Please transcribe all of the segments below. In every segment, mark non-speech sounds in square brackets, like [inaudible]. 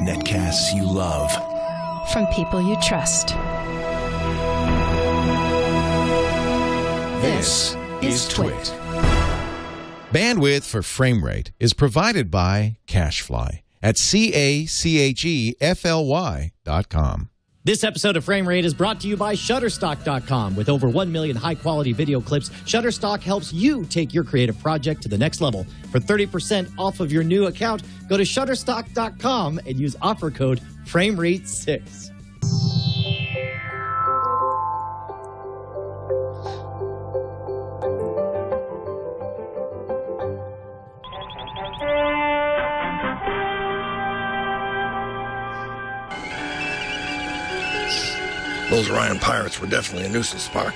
Netcasts you love. From people you trust. This is Twit. Bandwidth for frame rate is provided by CacheFly at C A C H E F L Y dot com. This episode of Frame Rate is brought to you by Shutterstock.com. With over 1 million high quality video clips, Shutterstock helps you take your creative project to the next level. For 30% off of your new account, go to Shutterstock.com and use offer code FrameRate6. Those Orion pirates were definitely a nuisance, Spock.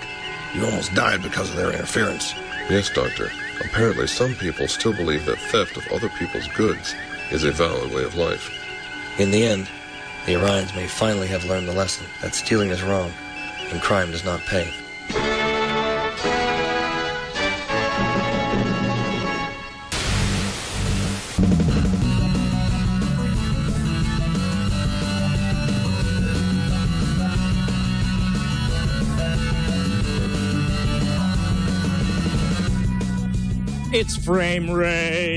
You almost died because of their interference. Yes, Doctor. Apparently, some people still believe that theft of other people's goods is a valid way of life. In the end, the Orions may finally have learned the lesson that stealing is wrong and crime does not pay. It's Frame Rate.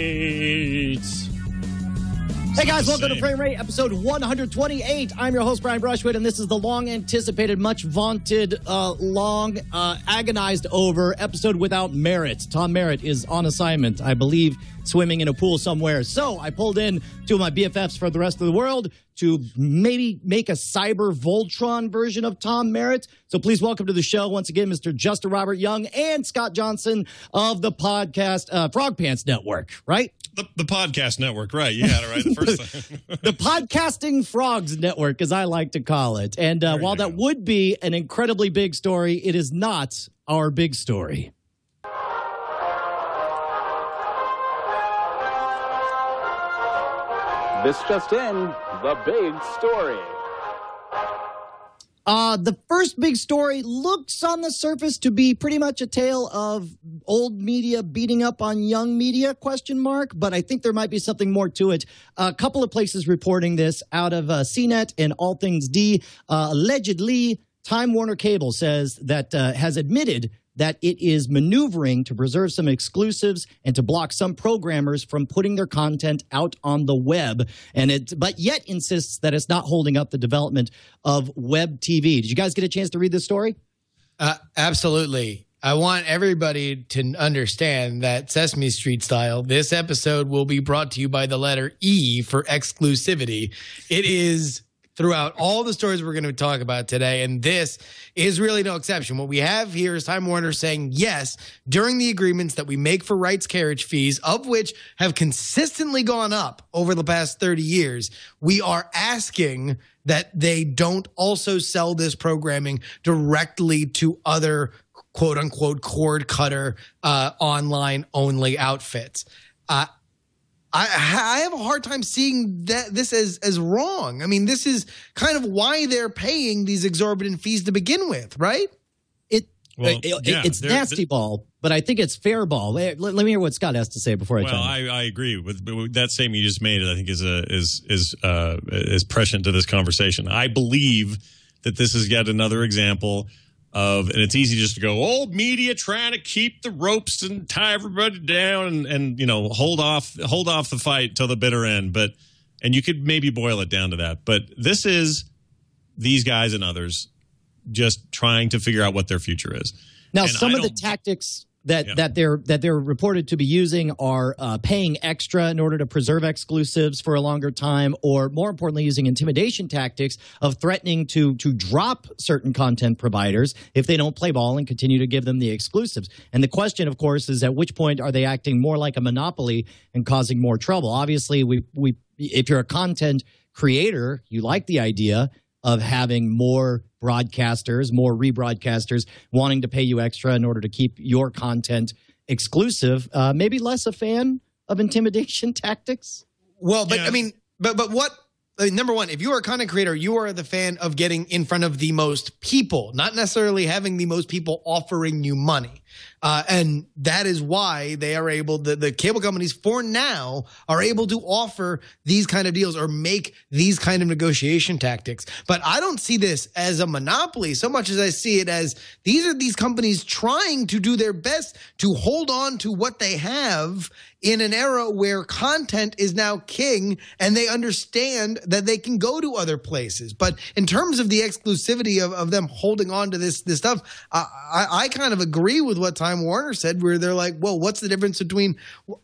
Hey guys, welcome to Frame Rate, episode 128. I'm your host, Brian Brushwood, and this is the long anticipated, much vaunted, uh, long, uh, agonized over episode without Merritt. Tom Merritt is on assignment, I believe, swimming in a pool somewhere. So I pulled in two of my BFFs for the rest of the world to maybe make a cyber Voltron version of Tom Merritt. So please welcome to the show once again, Mr. Justin Robert Young and Scott Johnson of the podcast uh, Frog Pants Network, right? The, the podcast network, right? You had it right the first [laughs] time. [laughs] the Podcasting Frogs Network, as I like to call it. And uh, while that would be an incredibly big story, it is not our big story. This just in, the big story. Uh, the first big story looks on the surface to be pretty much a tale of old media beating up on young media question mark but i think there might be something more to it. A couple of places reporting this out of uh, cnet and all things d. Uh, allegedly time warner cable says that uh, has admitted that it is maneuvering to preserve some exclusives and to block some programmers from putting their content out on the web. And it but yet insists that it's not holding up the development of web tv did you guys get a chance to read this story? Uh, absolutely. I want everybody to understand that Sesame Street style, this episode will be brought to you by the letter E for exclusivity. It is throughout all the stories we're going to talk about today. And this is really no exception. What we have here is Time Warner saying, yes, during the agreements that we make for rights carriage fees, of which have consistently gone up over the past 30 years, we are asking that they don't also sell this programming directly to other quote unquote cord cutter uh, online only outfits. Uh, I, I have a hard time seeing that this as as wrong. I mean, this is kind of why they're paying these exorbitant fees to begin with, right? It, Well, it- yeah, it's they're- nasty ball, but I think it's fair ball. Let, let me hear what Scott has to say before I well, tell you. I, I agree with, with that statement you just made. I think is a is is uh, is prescient to this conversation. I believe that this is yet another example of, and it's easy just to go, old media trying to keep the ropes and tie everybody down, and, and you know hold off hold off the fight till the bitter end. But and you could maybe boil it down to that. But this is these guys and others just trying to figure out what their future is. Now, And some of the tactics that Yeah. that they're that they're reported to be using are uh, paying extra in order to preserve exclusives for a longer time, or more importantly, using intimidation tactics of threatening to to drop certain content providers if they don't play ball and continue to give them the exclusives. And the question, of course, is at which point are they acting more like a monopoly and causing more trouble? Obviously, we we if you're a content creator, you like the idea of having more broadcasters, more rebroadcasters wanting to pay you extra in order to keep your content exclusive. Uh, maybe less a fan of intimidation [laughs] tactics. Well, but I mean, but but what? I mean, number one, if you are a content creator, you are the fan of getting in front of the most people, not necessarily having the most people offering you money. Uh, and that is why they are able, the, the cable companies for now are able to offer these kind of deals or make these kind of negotiation tactics. But I don't see this as a monopoly so much as I see it as these are these companies trying to do their best to hold on to what they have in an era where content is now king and they understand that they can go to other places. But in terms of the exclusivity of, of them holding on to this this stuff, I, I, I kind of agree with what Time Warner said, where they're like, well, what's the difference between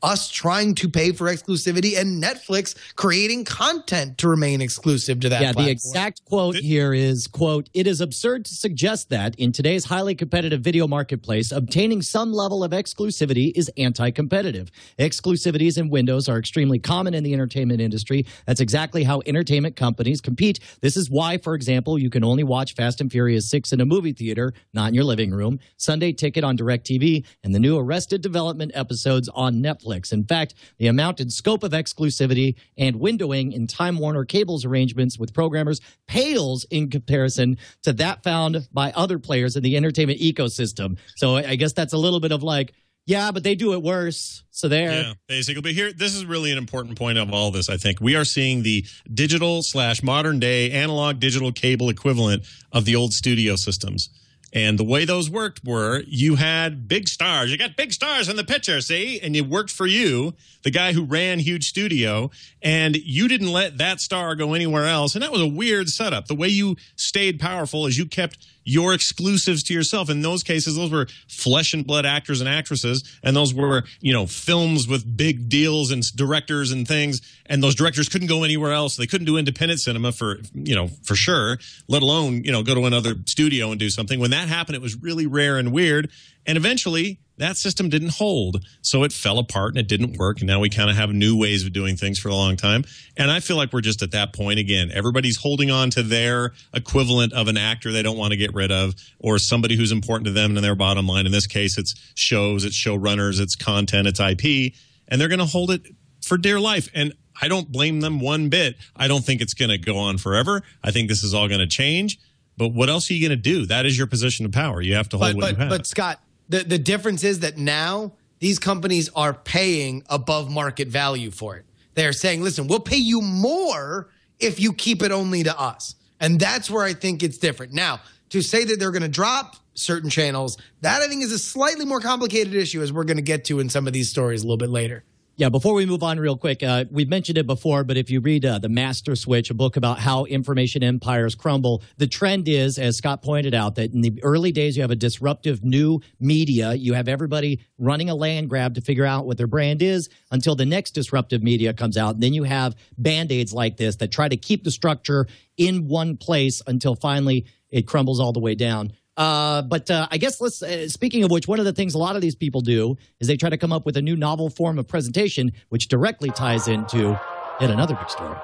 us trying to pay for exclusivity and Netflix creating content to remain exclusive to that yeah, platform? the exact quote here is quote, it is absurd to suggest that in today's highly competitive video marketplace, obtaining some level of exclusivity is anti-competitive. Exclusivities and windows are extremely common in the entertainment industry. That's exactly how entertainment companies compete. This is why, for example, you can only watch Fast and Furious 6 in a movie theater, not in your living room, Sunday ticket on DirecTV, and the new Arrested Development episodes on Netflix. In fact, the amount and scope of exclusivity and windowing in Time Warner Cable's arrangements with programmers pales in comparison to that found by other players in the entertainment ecosystem. So I guess that's a little bit of like, yeah, but they do it worse. So there. Yeah, basically. But here, this is really an important point of all this. I think we are seeing the digital slash modern day analog digital cable equivalent of the old studio systems. And the way those worked were you had big stars. You got big stars in the picture, see? And it worked for you, the guy who ran huge studio, and you didn't let that star go anywhere else. And that was a weird setup. The way you stayed powerful is you kept your exclusives to yourself. In those cases, those were flesh and blood actors and actresses, and those were, you know, films with big deals and directors and things. And those directors couldn't go anywhere else. They couldn't do independent cinema for, you know, for sure, let alone, you know, go to another studio and do something. When that happened, it was really rare and weird. And eventually, that system didn't hold. So it fell apart and it didn't work. And now we kind of have new ways of doing things for a long time. And I feel like we're just at that point again. Everybody's holding on to their equivalent of an actor they don't want to get rid of or somebody who's important to them and their bottom line. In this case, it's shows, it's showrunners, it's content, it's IP. And they're going to hold it for dear life. And I don't blame them one bit. I don't think it's going to go on forever. I think this is all going to change. But what else are you going to do? That is your position of power. You have to hold but, what but, you have. But Scott, the, the difference is that now these companies are paying above market value for it. They're saying, listen, we'll pay you more if you keep it only to us. And that's where I think it's different. Now, to say that they're going to drop certain channels, that I think is a slightly more complicated issue as we're going to get to in some of these stories a little bit later. Yeah, before we move on, real quick, uh, we've mentioned it before, but if you read uh, The Master Switch, a book about how information empires crumble, the trend is, as Scott pointed out, that in the early days, you have a disruptive new media. You have everybody running a land grab to figure out what their brand is until the next disruptive media comes out. And then you have band aids like this that try to keep the structure in one place until finally it crumbles all the way down. Uh, but uh, I guess let's. Uh, speaking of which, one of the things a lot of these people do is they try to come up with a new novel form of presentation, which directly ties into yet another big story.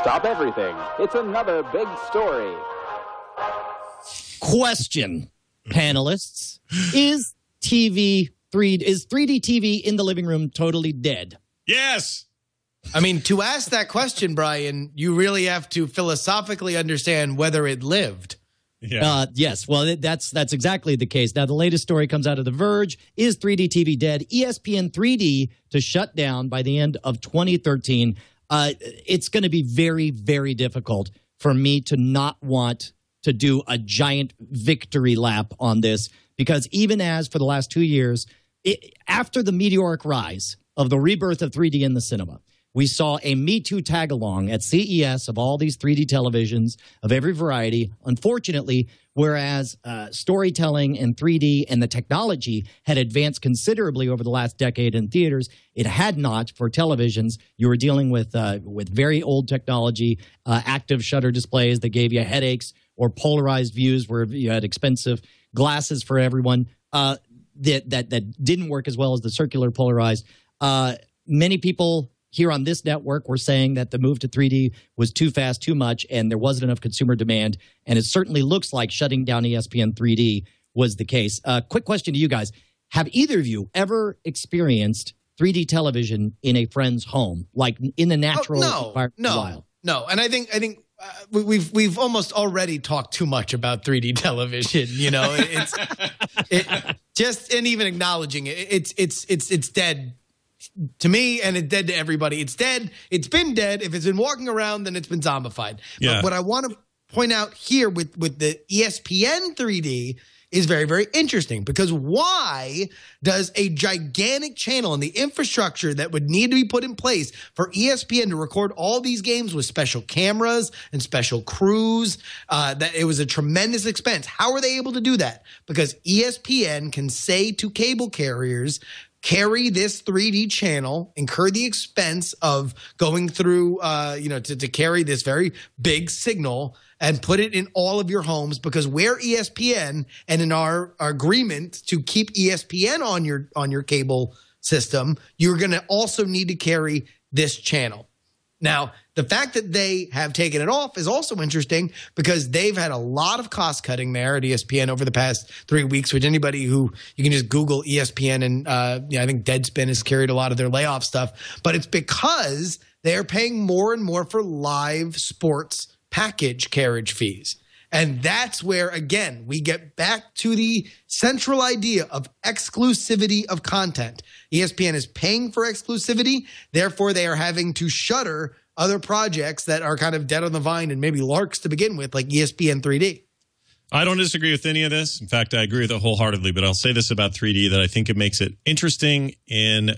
Stop everything. It's another big story. Question, panelists: Is TV three is 3D TV in the living room totally dead? yes. I mean, to ask that question, Brian, you really have to philosophically understand whether it lived. Yeah. Uh, yes, well, that's that's exactly the case. Now, the latest story comes out of The Verge: Is 3D TV dead? ESPN 3D to shut down by the end of 2013. Uh, it's going to be very, very difficult for me to not want to do a giant victory lap on this because even as for the last two years, it, after the meteoric rise of the rebirth of 3D in the cinema, we saw a Me Too tag along at CES of all these 3D televisions of every variety. Unfortunately, whereas uh, storytelling and 3D and the technology had advanced considerably over the last decade in theaters, it had not for televisions. You were dealing with uh, with very old technology, uh, active shutter displays that gave you headaches, or polarized views where you had expensive glasses for everyone. Uh, that that that didn't work as well as the circular polarized. Uh, many people here on this network were saying that the move to 3D was too fast, too much, and there wasn't enough consumer demand. And it certainly looks like shutting down ESPN 3D was the case. Uh, quick question to you guys: Have either of you ever experienced 3D television in a friend's home, like in the natural Oh, no, no, wild? no. And I think I think we- we've we've almost already talked too much about 3D [laughs] television. You know, it's it, just and even acknowledging it, it's it's it's it's dead to me, and it's dead to everybody. It's dead. It's been dead. If it's been walking around, then it's been zombified. Yeah. But what I want to point out here with with the ESPN 3D is very very interesting because why does a gigantic channel and the infrastructure that would need to be put in place for ESPN to record all these games with special cameras and special crews uh, that it was a tremendous expense how are they able to do that because ESPN can say to cable carriers carry this 3D channel, incur the expense of going through, uh, you know, to, to carry this very big signal and put it in all of your homes because we're ESPN and in our, our agreement to keep ESPN on your on your cable system, you're going to also need to carry this channel. Now, the fact that they have taken it off is also interesting because they've had a lot of cost cutting there at ESPN over the past three weeks. Which anybody who you can just Google ESPN and uh, I think Deadspin has carried a lot of their layoff stuff, but it's because they are paying more and more for live sports package carriage fees. And that's where, again, we get back to the central idea of exclusivity of content. ESPN is paying for exclusivity, therefore, they are having to shutter other projects that are kind of dead on the vine and maybe larks to begin with, like ESPN 3D. I don't disagree with any of this. In fact, I agree with it wholeheartedly. But I'll say this about 3D that I think it makes it interesting in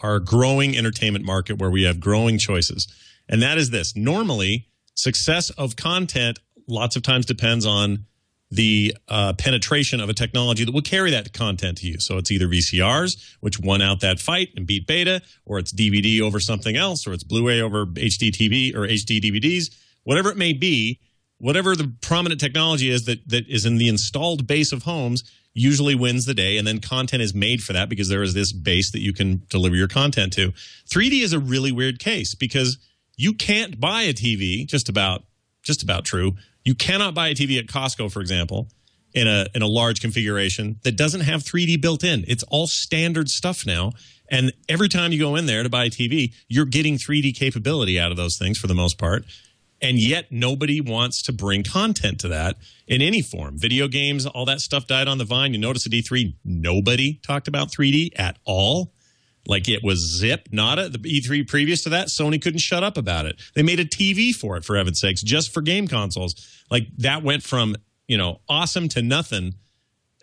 our growing entertainment market where we have growing choices. And that is this normally, success of content lots of times depends on the uh, penetration of a technology that will carry that content to you. So it's either VCRs, which won out that fight and beat beta, or it's DVD over something else, or it's Blu-ray over HD TV or HD DVDs, whatever it may be. Whatever the prominent technology is that that is in the installed base of homes usually wins the day, and then content is made for that because there is this base that you can deliver your content to. 3D is a really weird case because you can't buy a TV just about just about true. You cannot buy a TV at Costco, for example, in a in a large configuration that doesn't have 3D built in. It's all standard stuff now. And every time you go in there to buy a TV, you're getting 3D capability out of those things for the most part. And yet nobody wants to bring content to that in any form. Video games, all that stuff died on the vine. You notice at E3, nobody talked about 3D at all. Like it was zip, Not nada. The E3 previous to that, Sony couldn't shut up about it. They made a TV for it, for heaven's sakes, just for game consoles. Like that went from, you know, awesome to nothing.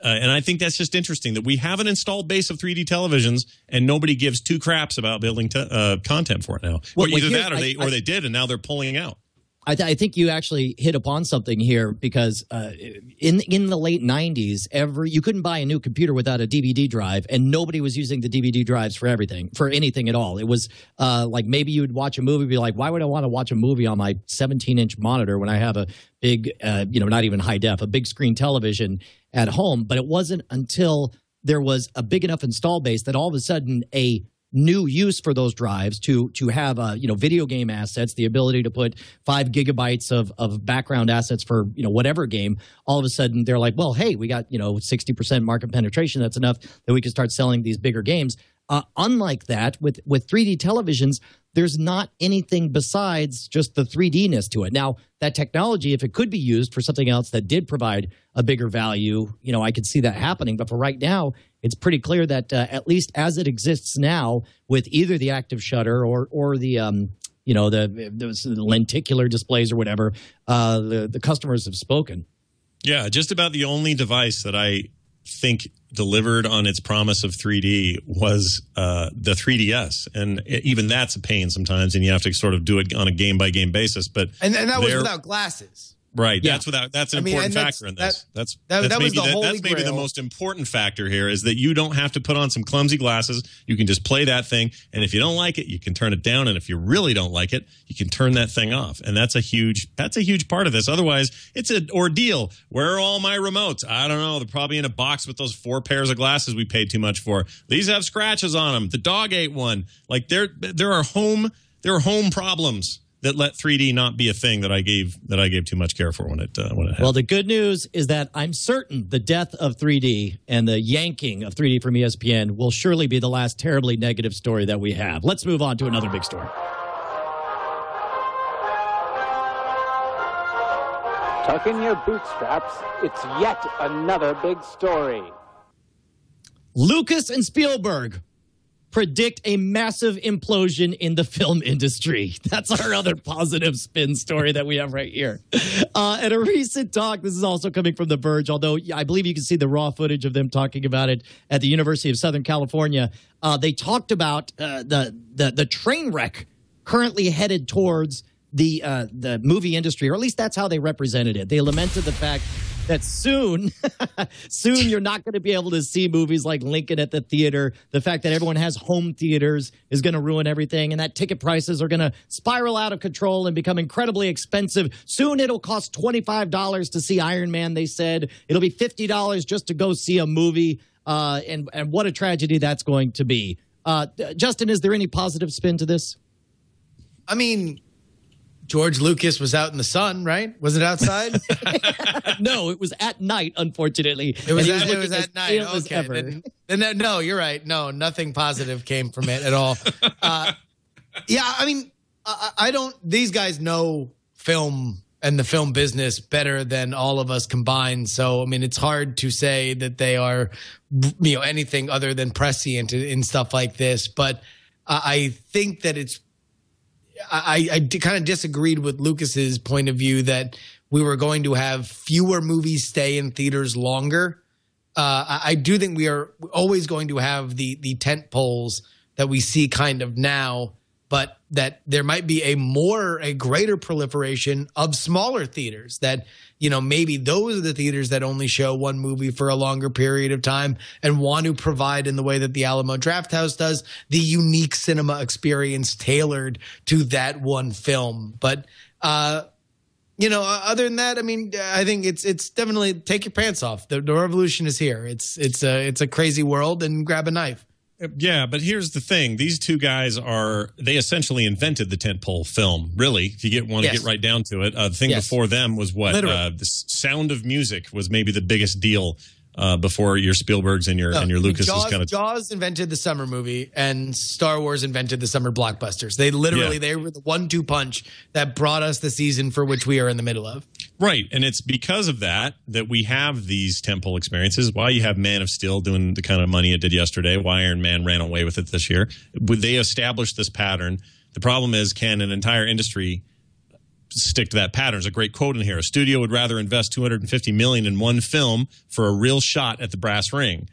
Uh, and I think that's just interesting that we have an installed base of 3D televisions and nobody gives two craps about building te- uh, content for it now. Well, Or either that or I- they, or I- they did and now they're pulling out. I, th- I think you actually hit upon something here because uh, in in the late '90s, every you couldn't buy a new computer without a DVD drive, and nobody was using the DVD drives for everything, for anything at all. It was uh, like maybe you would watch a movie, be like, "Why would I want to watch a movie on my 17 inch monitor when I have a big, uh, you know, not even high def, a big screen television at home?" But it wasn't until there was a big enough install base that all of a sudden a new use for those drives to to have uh, you know video game assets, the ability to put five gigabytes of of background assets for you know whatever game. All of a sudden, they're like, well, hey, we got you know sixty percent market penetration. That's enough that we can start selling these bigger games. Uh, unlike that, with with 3D televisions, there's not anything besides just the 3Dness to it. Now, that technology, if it could be used for something else that did provide a bigger value, you know, I could see that happening. But for right now, it's pretty clear that uh, at least as it exists now, with either the active shutter or or the um, you know the, the lenticular displays or whatever, uh, the the customers have spoken. Yeah, just about the only device that I think delivered on its promise of 3D was uh, the 3DS, and it- even that's a pain sometimes, and you have to sort of do it on a game by game basis. But And, and that was without glasses. Right. Yeah. That's without. That's an I mean, important that's- factor in that- this. that's that- that's that was maybe the that's maybe the most important factor here is that you don't have to put on some clumsy glasses. You can just play that thing, and if you don't like it, you can turn it down, and if you really don't like it, you can turn that thing off. And that's a huge that's a huge part of this. Otherwise, it's an ordeal. Where are all my remotes? I don't know. They're probably in a box with those four pairs of glasses we paid too much for. These have scratches on them. The dog ate one. Like there there are home there are home problems that let 3D not be a thing that I gave that I gave too much care for when it uh, when it happened. Well, the good news is that I'm certain the death of 3D and the yanking of 3D from ESPN will surely be the last terribly negative story that we have. Let's move on to another big story. Tuck in your bootstraps. It's yet another big story. Lucas and Spielberg predict a massive implosion in the [laughs] film industry. That's our other positive spin story that we have right here. Uh, at a recent talk, this is also coming from The Verge, although I believe you can see the raw footage of them talking about it at the University of Southern California. Uh, they talked about uh, the, the the train wreck currently headed towards the uh, the movie industry, or at least that's how they represented it. They lamented the fact that soon, [laughs] soon you're not going to be able to see movies like Lincoln at the theater. The fact that everyone has home theaters is going to ruin everything, and that ticket prices are going to spiral out of control and become incredibly expensive. Soon it'll cost twenty five dollars to see Iron Man. They said it'll be fifty dollars just to go see a movie, uh, and and what a tragedy that's going to be. Uh, Justin, is there any positive spin to this? I mean, George Lucas was out in the sun, right? Was it outside? [laughs] no, it was at night. Unfortunately, It was, at, it was at night. Okay. Then, then that- no, you're right. No, nothing positive came from it at all. [laughs] Uh, yeah, I mean, I, I don't. These guys know film and the film business better than all of us combined. So, I mean, it's hard to say that they are, you know, anything other than prescient in, in stuff like this. But uh, I think that it's I, kind of disagreed with Lucas's point of view that we were going to have fewer movies stay in theaters longer. Uh, I, I do think we are always going to have the the tent poles that we see kind of now, but that there might be a more a greater proliferation of smaller theaters that you know maybe those are the theaters that only show one movie for a longer period of time and want to provide in the way that the Alamo Drafthouse does the unique cinema experience tailored to that one film. But uh you know other than that i mean i think it's it's definitely take your pants off. The, the revolution is here. It's it's a it's a crazy world and grab a knife Yeah, but here's the thing: these two guys are they essentially invented the tentpole film. Really, if you get want to Yes. get right down to it, uh, the thing Yes. before them was what uh, the Sound of Music was maybe the biggest deal uh, before your Spielbergs and your and your No, Lucas Jaws, kind of Jaws invented the summer movie, and Star Wars invented the summer blockbusters. They literally Yeah. they were the one-two punch that brought us the season for which we are in the middle of. Right. And it's because of that that we have these temple experiences. Why you have Man of Steel doing the kind of money it did yesterday, why Iron Man ran away with it this year. Would They established this pattern. The problem is, can an entire industry stick to that pattern? There's a great quote in here. A studio would rather invest 250 million in one film for a real shot at the brass ring.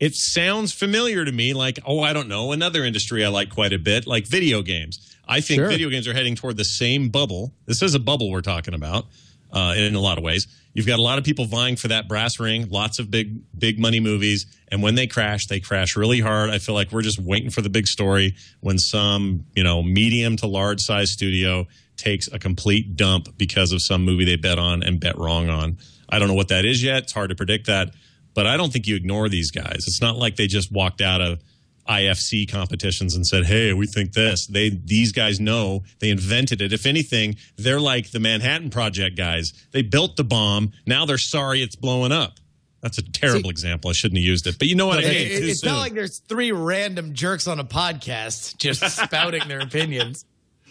It sounds familiar to me like, oh, I don't know, another industry I like quite a bit, like video games. I think Sure. video games are heading toward the same bubble. This is a bubble we're talking about uh, in a lot of ways. You've got a lot of people vying for that brass ring, lots of big, big money movies. And when they crash, they crash really hard. I feel like we're just waiting for the big story when some, you know, medium to large size studio takes a complete dump because of some movie they bet on and bet wrong on. I don't know what that is yet. It's hard to predict that. But I don't think you ignore these guys. It's not like they just walked out of IFC competitions and said, "Hey, we think this." They these guys know they invented it. If anything, they're like the Manhattan Project guys. They built the bomb. Now they're sorry it's blowing up. That's a terrible example. I shouldn't have used it. But you know what I It- mean. it- it's not like there's three random jerks on a podcast just [laughs] spouting their opinions.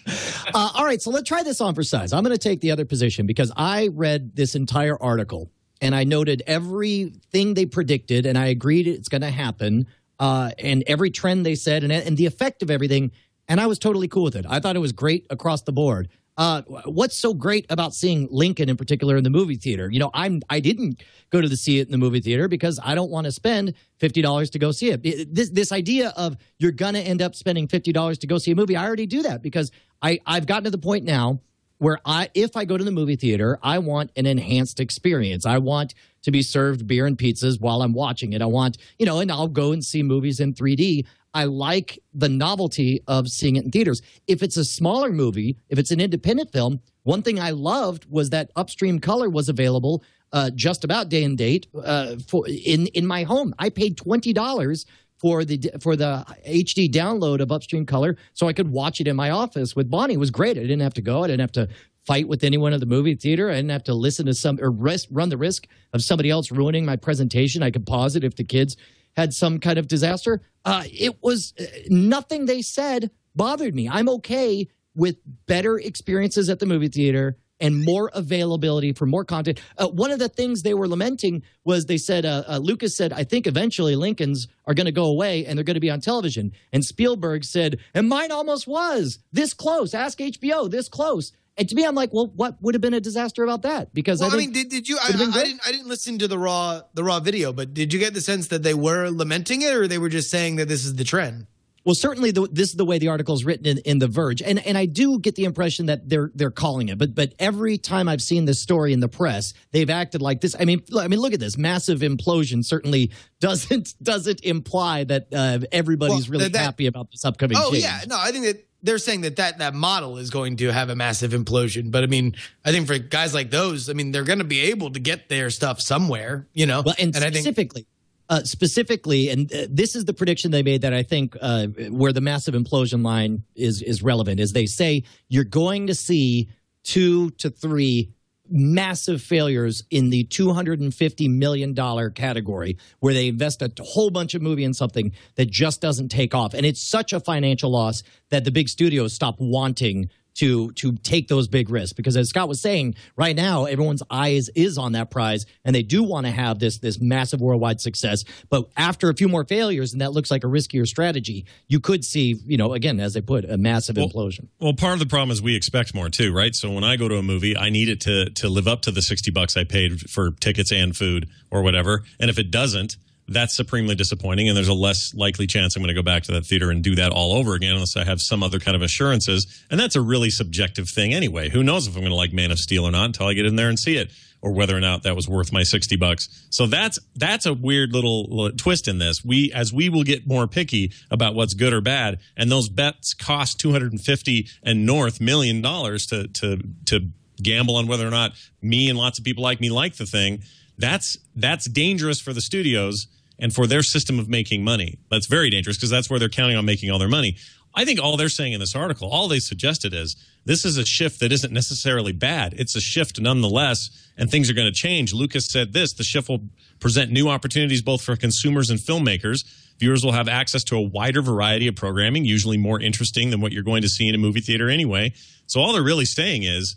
[laughs] Uh, all right, so let's try this on for size. I'm going to take the other position because I read this entire article and I noted everything they predicted and I agreed it's going to happen uh, and every trend they said and, and the effect of everything. And I was totally cool with it. I thought it was great across the board. Uh, what's so great about seeing Lincoln in particular in the movie theater? You know, I'm I didn't go to the see it in the movie theater because I don't want to spend fifty dollars to go see it. This this idea of you're gonna end up spending fifty dollars to go see a movie, I already do that because I I've gotten to the point now where I if I go to the movie theater, I want an enhanced experience. I want to be served beer and pizzas while I'm watching it. I want, you know, and I'll go and see movies in 3D. I like the novelty of seeing it in theaters. If it's a smaller movie, if it's an independent film, one thing I loved was that upstream color was available uh, just about day and date uh, for in in my home. I paid twenty dollars for the for the HD download of Upstream Color, so I could watch it in my office with Bonnie. It was great. I didn't have to go. I didn't have to fight with anyone at the movie theater. I didn't have to listen to some or risk, run the risk of somebody else ruining my presentation. I could pause it if the kids had some kind of disaster. Uh, it was uh, nothing they said bothered me. I'm okay with better experiences at the movie theater and more availability for more content. Uh, one of the things they were lamenting was they said, uh, uh, Lucas said, I think eventually Lincolns are going to go away and they're going to be on television. And Spielberg said, and mine almost was this close. Ask HBO, this close. And to me, I'm like, well, what would have been a disaster about that? Because Well, I, I, mean, did, did you? I, I didn't. I didn't listen to the raw the raw video, but did you get the sense that they were lamenting it, or they were just saying that this is the trend? Well, certainly the, this is the way the article is written in, in The Verge, and and I do get the impression that they're they're calling it. But but every time I've seen this story in the press, they've acted like this. I mean, I mean, look at this massive implosion. Certainly [laughs] doesn't doesn't imply that uh, everybody's Well, really that- happy about this upcoming. Oh change. yeah, no, I think that they're saying that, that that model is going to have a massive implosion. But I mean, I think for guys like those, I mean, they're going to be able to get their stuff somewhere, you know. Well, and, I think specifically, uh, specifically, and uh, this is the prediction they made that I think uh, where the massive implosion line is is relevant is they say you're going to see two to three massive failures in the 250 million dollar category where they invest a whole bunch of movie in something that just doesn't take off. And it's such a financial loss that the big studios stop wanting to to take those big risks because as Scott was saying right now everyone's eyes is on that prize and they do want to have this this massive worldwide success but after a few more failures and that looks like a riskier strategy you could see you know again as they put a massive Well- implosion Well, part of the problem is we expect more too, right? So when I go to a movie, I need it to to live up to the sixty bucks I paid for tickets and food or whatever. And if it doesn't, that's supremely disappointing. And there's a less likely chance I'm going to go back to that theater and do that all over again, unless I have some other kind of assurances. And that's a really subjective thing anyway. Who knows if I'm going to like Man of Steel or not until I get in there and see it, or whether or not that was worth my sixty bucks. So that's that's a weird little, little twist in this. We as we will get more picky about what's good or bad, and those bets cost 250 and north million dollars to to to gamble on whether or not me and lots of people like me like the thing. That's that's dangerous for the studios and for their system of making money. That's very dangerous because that's where they're counting on making all their money. I think all they're saying in this article, all they suggested is this is a shift that isn't necessarily bad. It's a shift nonetheless, and things are going to change. Lucas said this the shift will present new opportunities both for consumers and filmmakers. Viewers will have access to a wider variety of programming, usually more interesting than what you're going to see in a movie theater anyway. So all they're really saying is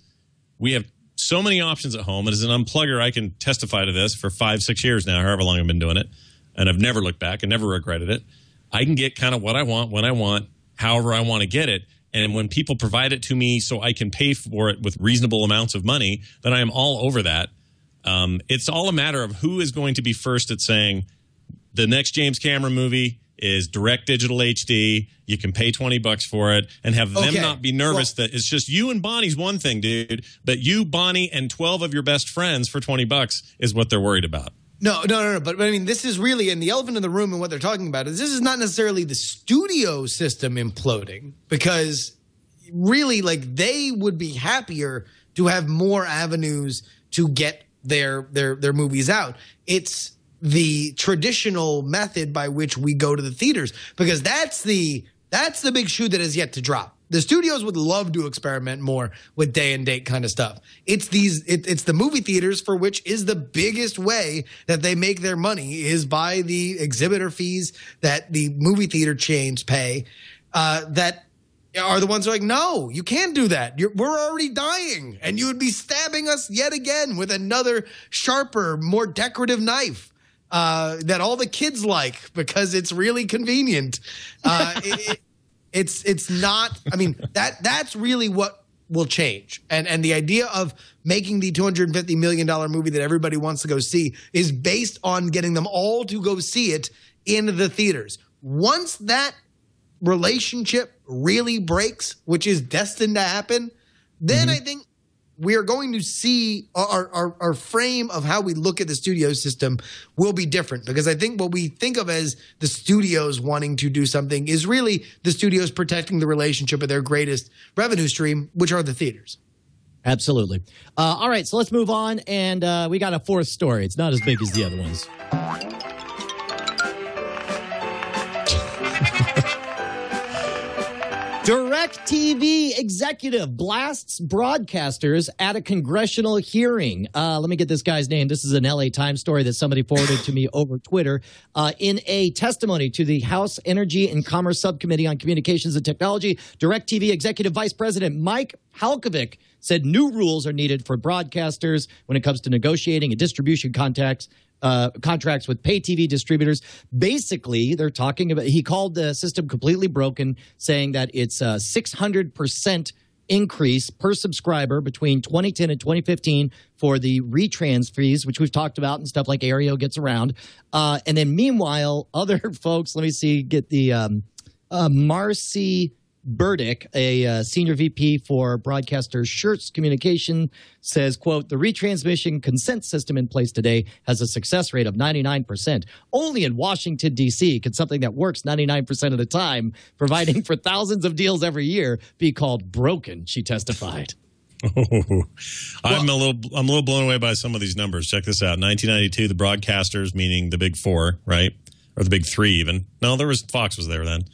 we have so many options at home. And as an unplugger, I can testify to this for five, six years now, however long I've been doing it. And I've never looked back and never regretted it. I can get kind of what I want when I want, however I want to get it. And when people provide it to me so I can pay for it with reasonable amounts of money, then I am all over that. Um, it's all a matter of who is going to be first at saying the next James Cameron movie is direct digital HD. You can pay 20 bucks for it and have them Okay. not be nervous that it's just you and Bonnie's one thing, dude. But you, Bonnie, and 12 of your best friends for 20 bucks is what they're worried about. No, no, no, no. But, but I mean, this is really, and the elephant in the room and what they're talking about is this is not necessarily the studio system imploding because really, like, they would be happier to have more avenues to get their their their movies out. It's the traditional method by which we go to the theaters because that's the that's the big shoe that is yet to drop. The studios would love to experiment more with day and date kind of stuff. It's these it, it's the movie theaters for which is the biggest way that they make their money is by the exhibitor fees that the movie theater chains pay uh, that are the ones who are like, no, you can't do that. You're, we're already dying, and you would be stabbing us yet again with another sharper, more decorative knife uh, that all the kids like because it's really convenient. Uh, [laughs] it, it- it's it's not. I mean that that's really what will change. And and the idea of making the 250 million dollar movie that everybody wants to go see is based on getting them all to go see it in the theaters. Once that relationship really breaks, which is destined to happen, then I think we are going to see our, our, our frame of how we look at the studio system will be different because I think what we think of as the studios wanting to do something is really the studios protecting the relationship of their greatest revenue stream, which are the theaters. Absolutely. Uh, all right, so let's move on. And uh, we got a fourth story. It's not as big as the other ones. DirecTV executive blasts broadcasters at a congressional hearing. Uh, let me get this guy's name. This is an LA Times story that somebody forwarded to me [laughs] over Twitter. Uh, in a testimony to the House Energy and Commerce Subcommittee on Communications and Technology, DirecTV executive vice president Mike Halkovic said new rules are needed for broadcasters when it comes to negotiating and distribution contacts uh, contracts with pay TV distributors. Basically, they're talking about, he called the system completely broken, saying that it's a 600% increase per subscriber between 2010 and 2015 for the retrans fees, which we've talked about and stuff like Aereo gets around. Uh, and then meanwhile, other [laughs] folks, let me see, get the um, uh, Marci Burdick, a uh, senior VP for broadcaster Schurz Communication, says, quote, the retransmission consent system in place today has a success rate of 99%. Only in Washington, D.C. can something that works 99% of the time, providing for thousands of deals every year, be called broken, she testified. Oh, [laughs] I'm a little I'm a little blown away by some of these numbers. Check this out. 1992, the broadcasters, meaning the big four, right, or the big three, even. No, there was Fox was there then.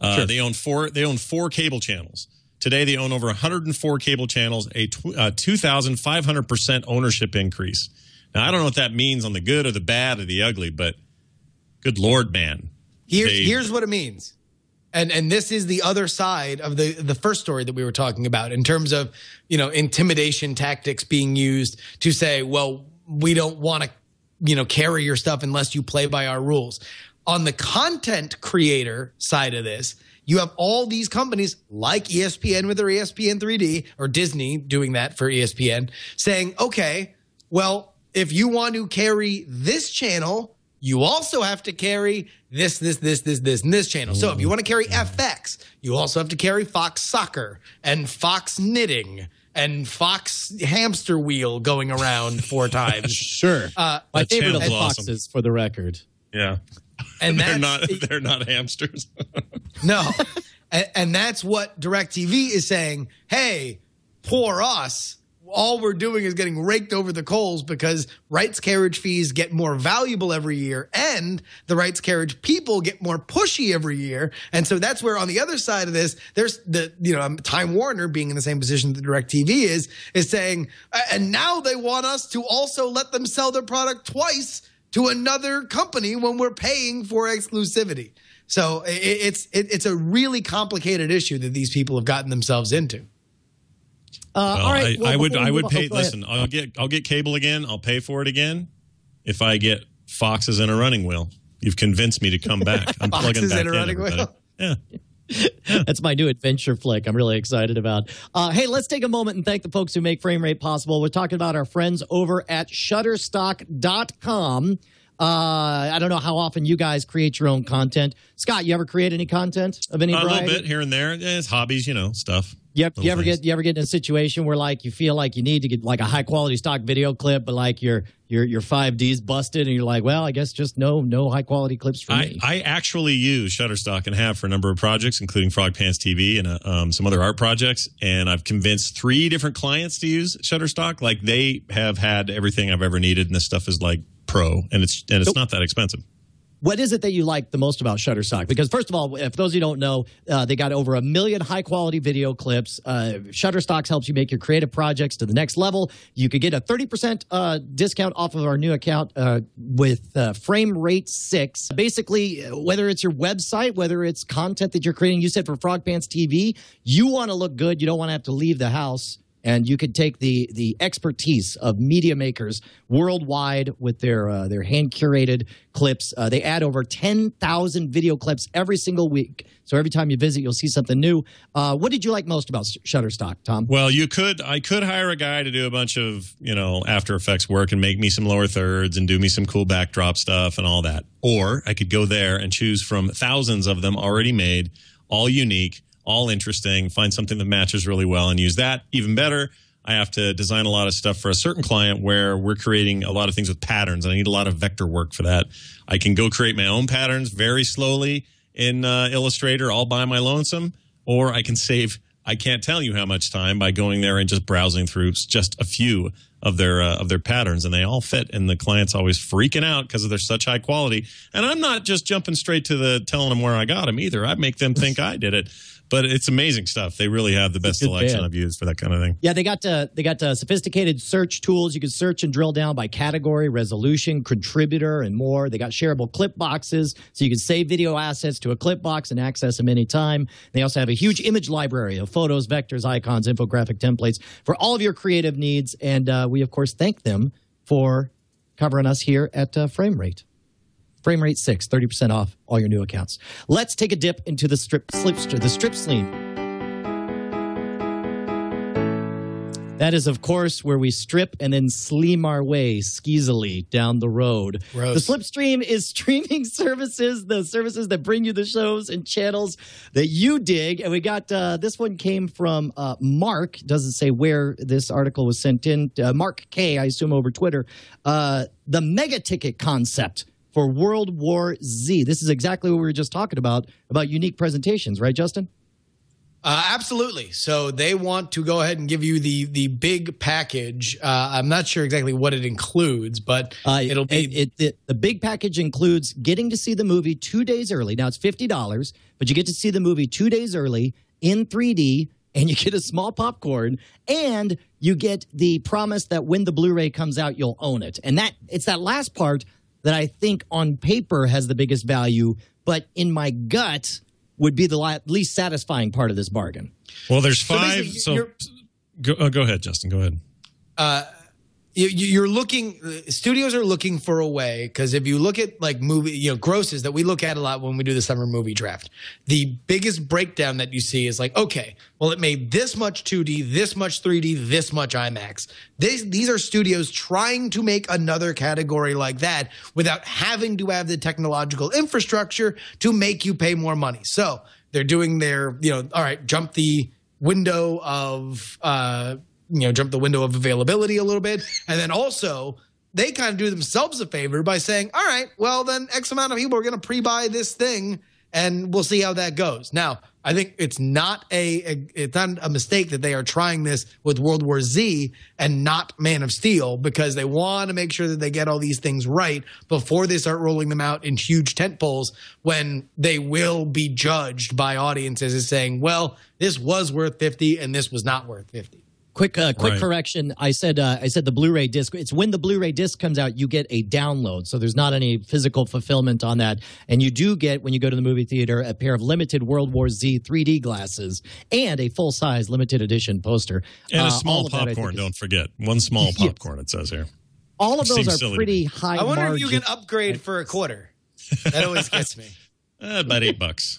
Uh, Sure. They own four. They own four cable channels. Today, they own over 104 cable channels, a uh, 2,500 percent ownership increase. Now, I don't know what that means on the good or the bad or the ugly, but good lord, man. Here's They- here's what it means. And and this is the other side of the the first story that we were talking about in terms of, you know, intimidation tactics being used to say, well, we don't want to, you know, carry your stuff unless you play by our rules. On the content creator side of this, you have all these companies like ESPN with their ESPN 3D or Disney doing that for E ESPN saying, okay, well, if you want to carry this channel, you also have to carry this, this, this, this, this, and this channel. So if you want to carry FX, you also have to carry Fox Soccer and Fox Knitting and Fox Hamster Wheel going around four [laughs] times. Sure. Uh, my favorite of the awesome. Foxes, for the record. Yeah, And they're not they're not hamsters. [laughs] No. and, and that's what DirecTV is saying. Hey, poor us. All we're doing is getting raked over the coals because rights carriage fees get more valuable every year and the rights carriage people get more pushy every year. And so that's where on the other side of this, there's the, you know, um, Time Warner being in the same position that DirecTV is, is saying, "Uh, and now they want us to also let them sell their product twice to another company when we're paying for exclusivity. So i- i- it's it, it's a really complicated issue that these people have gotten themselves into. Uh, Well, all right. I, well, I would I would pay. oh, go ahead. listen, I'll get I'll get cable again. I'll pay for it again if I get foxes in a running wheel. You've convinced me to come back. I'm [laughs] plugging back in a in. running everybody. wheel? Yeah. [laughs] That's my new adventure flick. I'm really excited about. Uh, hey, let's take a moment and thank the folks who make Frame Rate possible. We're talking about our friends over at Shutterstock.com. Uh, I don't know how often you guys create your own content. Scott, you ever create any content of any a little variety? bit here and there. Yeah, it's hobbies, you know, stuff. You, you ever things. get you ever get in a situation where like you feel like you need to get like a high quality stock video clip, but like your your your five Ds busted, and you're like, well, I guess just no no high quality clips for I, me. I actually use Shutterstock and have for a number of projects, including Frog Pants TV and uh, um, some other art projects. And I've convinced three different clients to use Shutterstock. Like they have had everything I've ever needed, and this stuff is like pro, and it's and it's not that expensive. What is it that you like the most about Shutterstock? Because first of all, if those of you don't know, uh, they got over a million high quality video clips. Uh, Shutterstock helps you make your creative projects to the next level. You could get a 30% uh, discount off of our new account uh, with uh, Frame Rate 6. Basically, whether it's your website, whether it's content that you're creating, you said for Frog Pants TV, you want to look good. You don't want to have to leave the house and you could take the the expertise of media makers worldwide with their uh, their hand curated clips. Uh, they add over ten thousand video clips every single week. So every time you visit, you'll see something new. Uh, what did you like most about Shutterstock, Tom? Well, you could I could hire a guy to do a bunch of, you know, After Effects work and make me some lower thirds and do me some cool backdrop stuff and all that. Or I could go there and choose from thousands of them already made, all unique, all interesting, find something that matches really well and use that. Even better, I have to design a lot of stuff for a certain client where we're creating a lot of things with patterns and I need a lot of vector work for that. I can go create my own patterns very slowly in uh, Illustrator all by my lonesome, or I can save I can't tell you how much time by going there and just browsing through just a few of their uh, of their patterns, and they all fit. And the client's always freaking out because they're such high quality. And I'm not just jumping straight to the telling them where I got them either. I make them think I did it. But it's amazing stuff. They really have the best selection band. I've used for that kind of thing. Yeah, they got uh, they got uh, sophisticated search tools. You can search and drill down by category, resolution, contributor, and more. They got shareable clip boxes, so you can save video assets to a clip box and access them anytime. They also have a huge image library of photos, vectors, icons, infographic templates for all of your creative needs. And uh, we, of course, thank them for covering us here at uh, Frame Rate. Frame Rate Six, 30% off all your new accounts. Let's take a dip into the strip slip the strip sleeve. That is, of course, where we strip and then sleam our way skeezily down the road. Gross. The Slipstream is [laughs] streaming services, the services that bring you the shows and channels that you dig. And we got uh, this one came from uh, Mark. Doesn't say where this article was sent in. Uh, Mark K, I assume over Twitter. Uh, the mega ticket concept for World War Z. This is exactly what we were just talking about about unique presentations, right, Justin? Uh, absolutely. So they want to go ahead and give you the the big package. Uh, I'm not sure exactly what it includes, but Uh, it'll be it, it, it- the big package includes getting to see the movie two days early. Now it's fifty dollars, but you get to see the movie two days early in 3D, and you get a small popcorn, and you get the promise that when the Blu-ray comes out, you'll own it. And that it's that last part that I think on paper has the biggest value, but in my gut would be the least satisfying part of this bargain. Well, there's five. basically, So, go, uh, go ahead, Justin. Go ahead. uh, you, you- you're looking studios are looking for a way because if you look at like movie you know grosses that we look at a lot when we do the summer movie draft the biggest breakdown that you see is like okay well it made this much 2d this much 3d this much imax. These, these are studios trying to make another category like that without having to have the technological infrastructure to make you pay more money. So they're doing their you know all right jump the window of uh you know jump the window of availability a little bit. And then also they kind of do themselves a favor by saying all right well then x amount of people are going to pre-buy this thing and we'll see how that goes. Now i think it's not a, a it's not a mistake that they are trying this with world war z and not man of steel because they want to make sure that they get all these things right before they start rolling them out in huge tent poles when they will be judged by audiences as saying well this was worth 50 and this was not worth 50 Quick, uh, quick Right. correction. I said, uh, I said the Blu-ray disc. It's when the Blu-ray disc comes out, you get a download. So there's not any physical fulfillment on that, and you do get when you go to the movie theater a pair of limited World War Z 3D glasses and a full-size limited edition poster And Uh, a small of that, I think, popcorn. is- Don't forget one small [laughs] popcorn. It says here. All of those are silly pretty high. I wonder if you can upgrade for a quarter. That always gets me. [laughs] Uh, about eight bucks.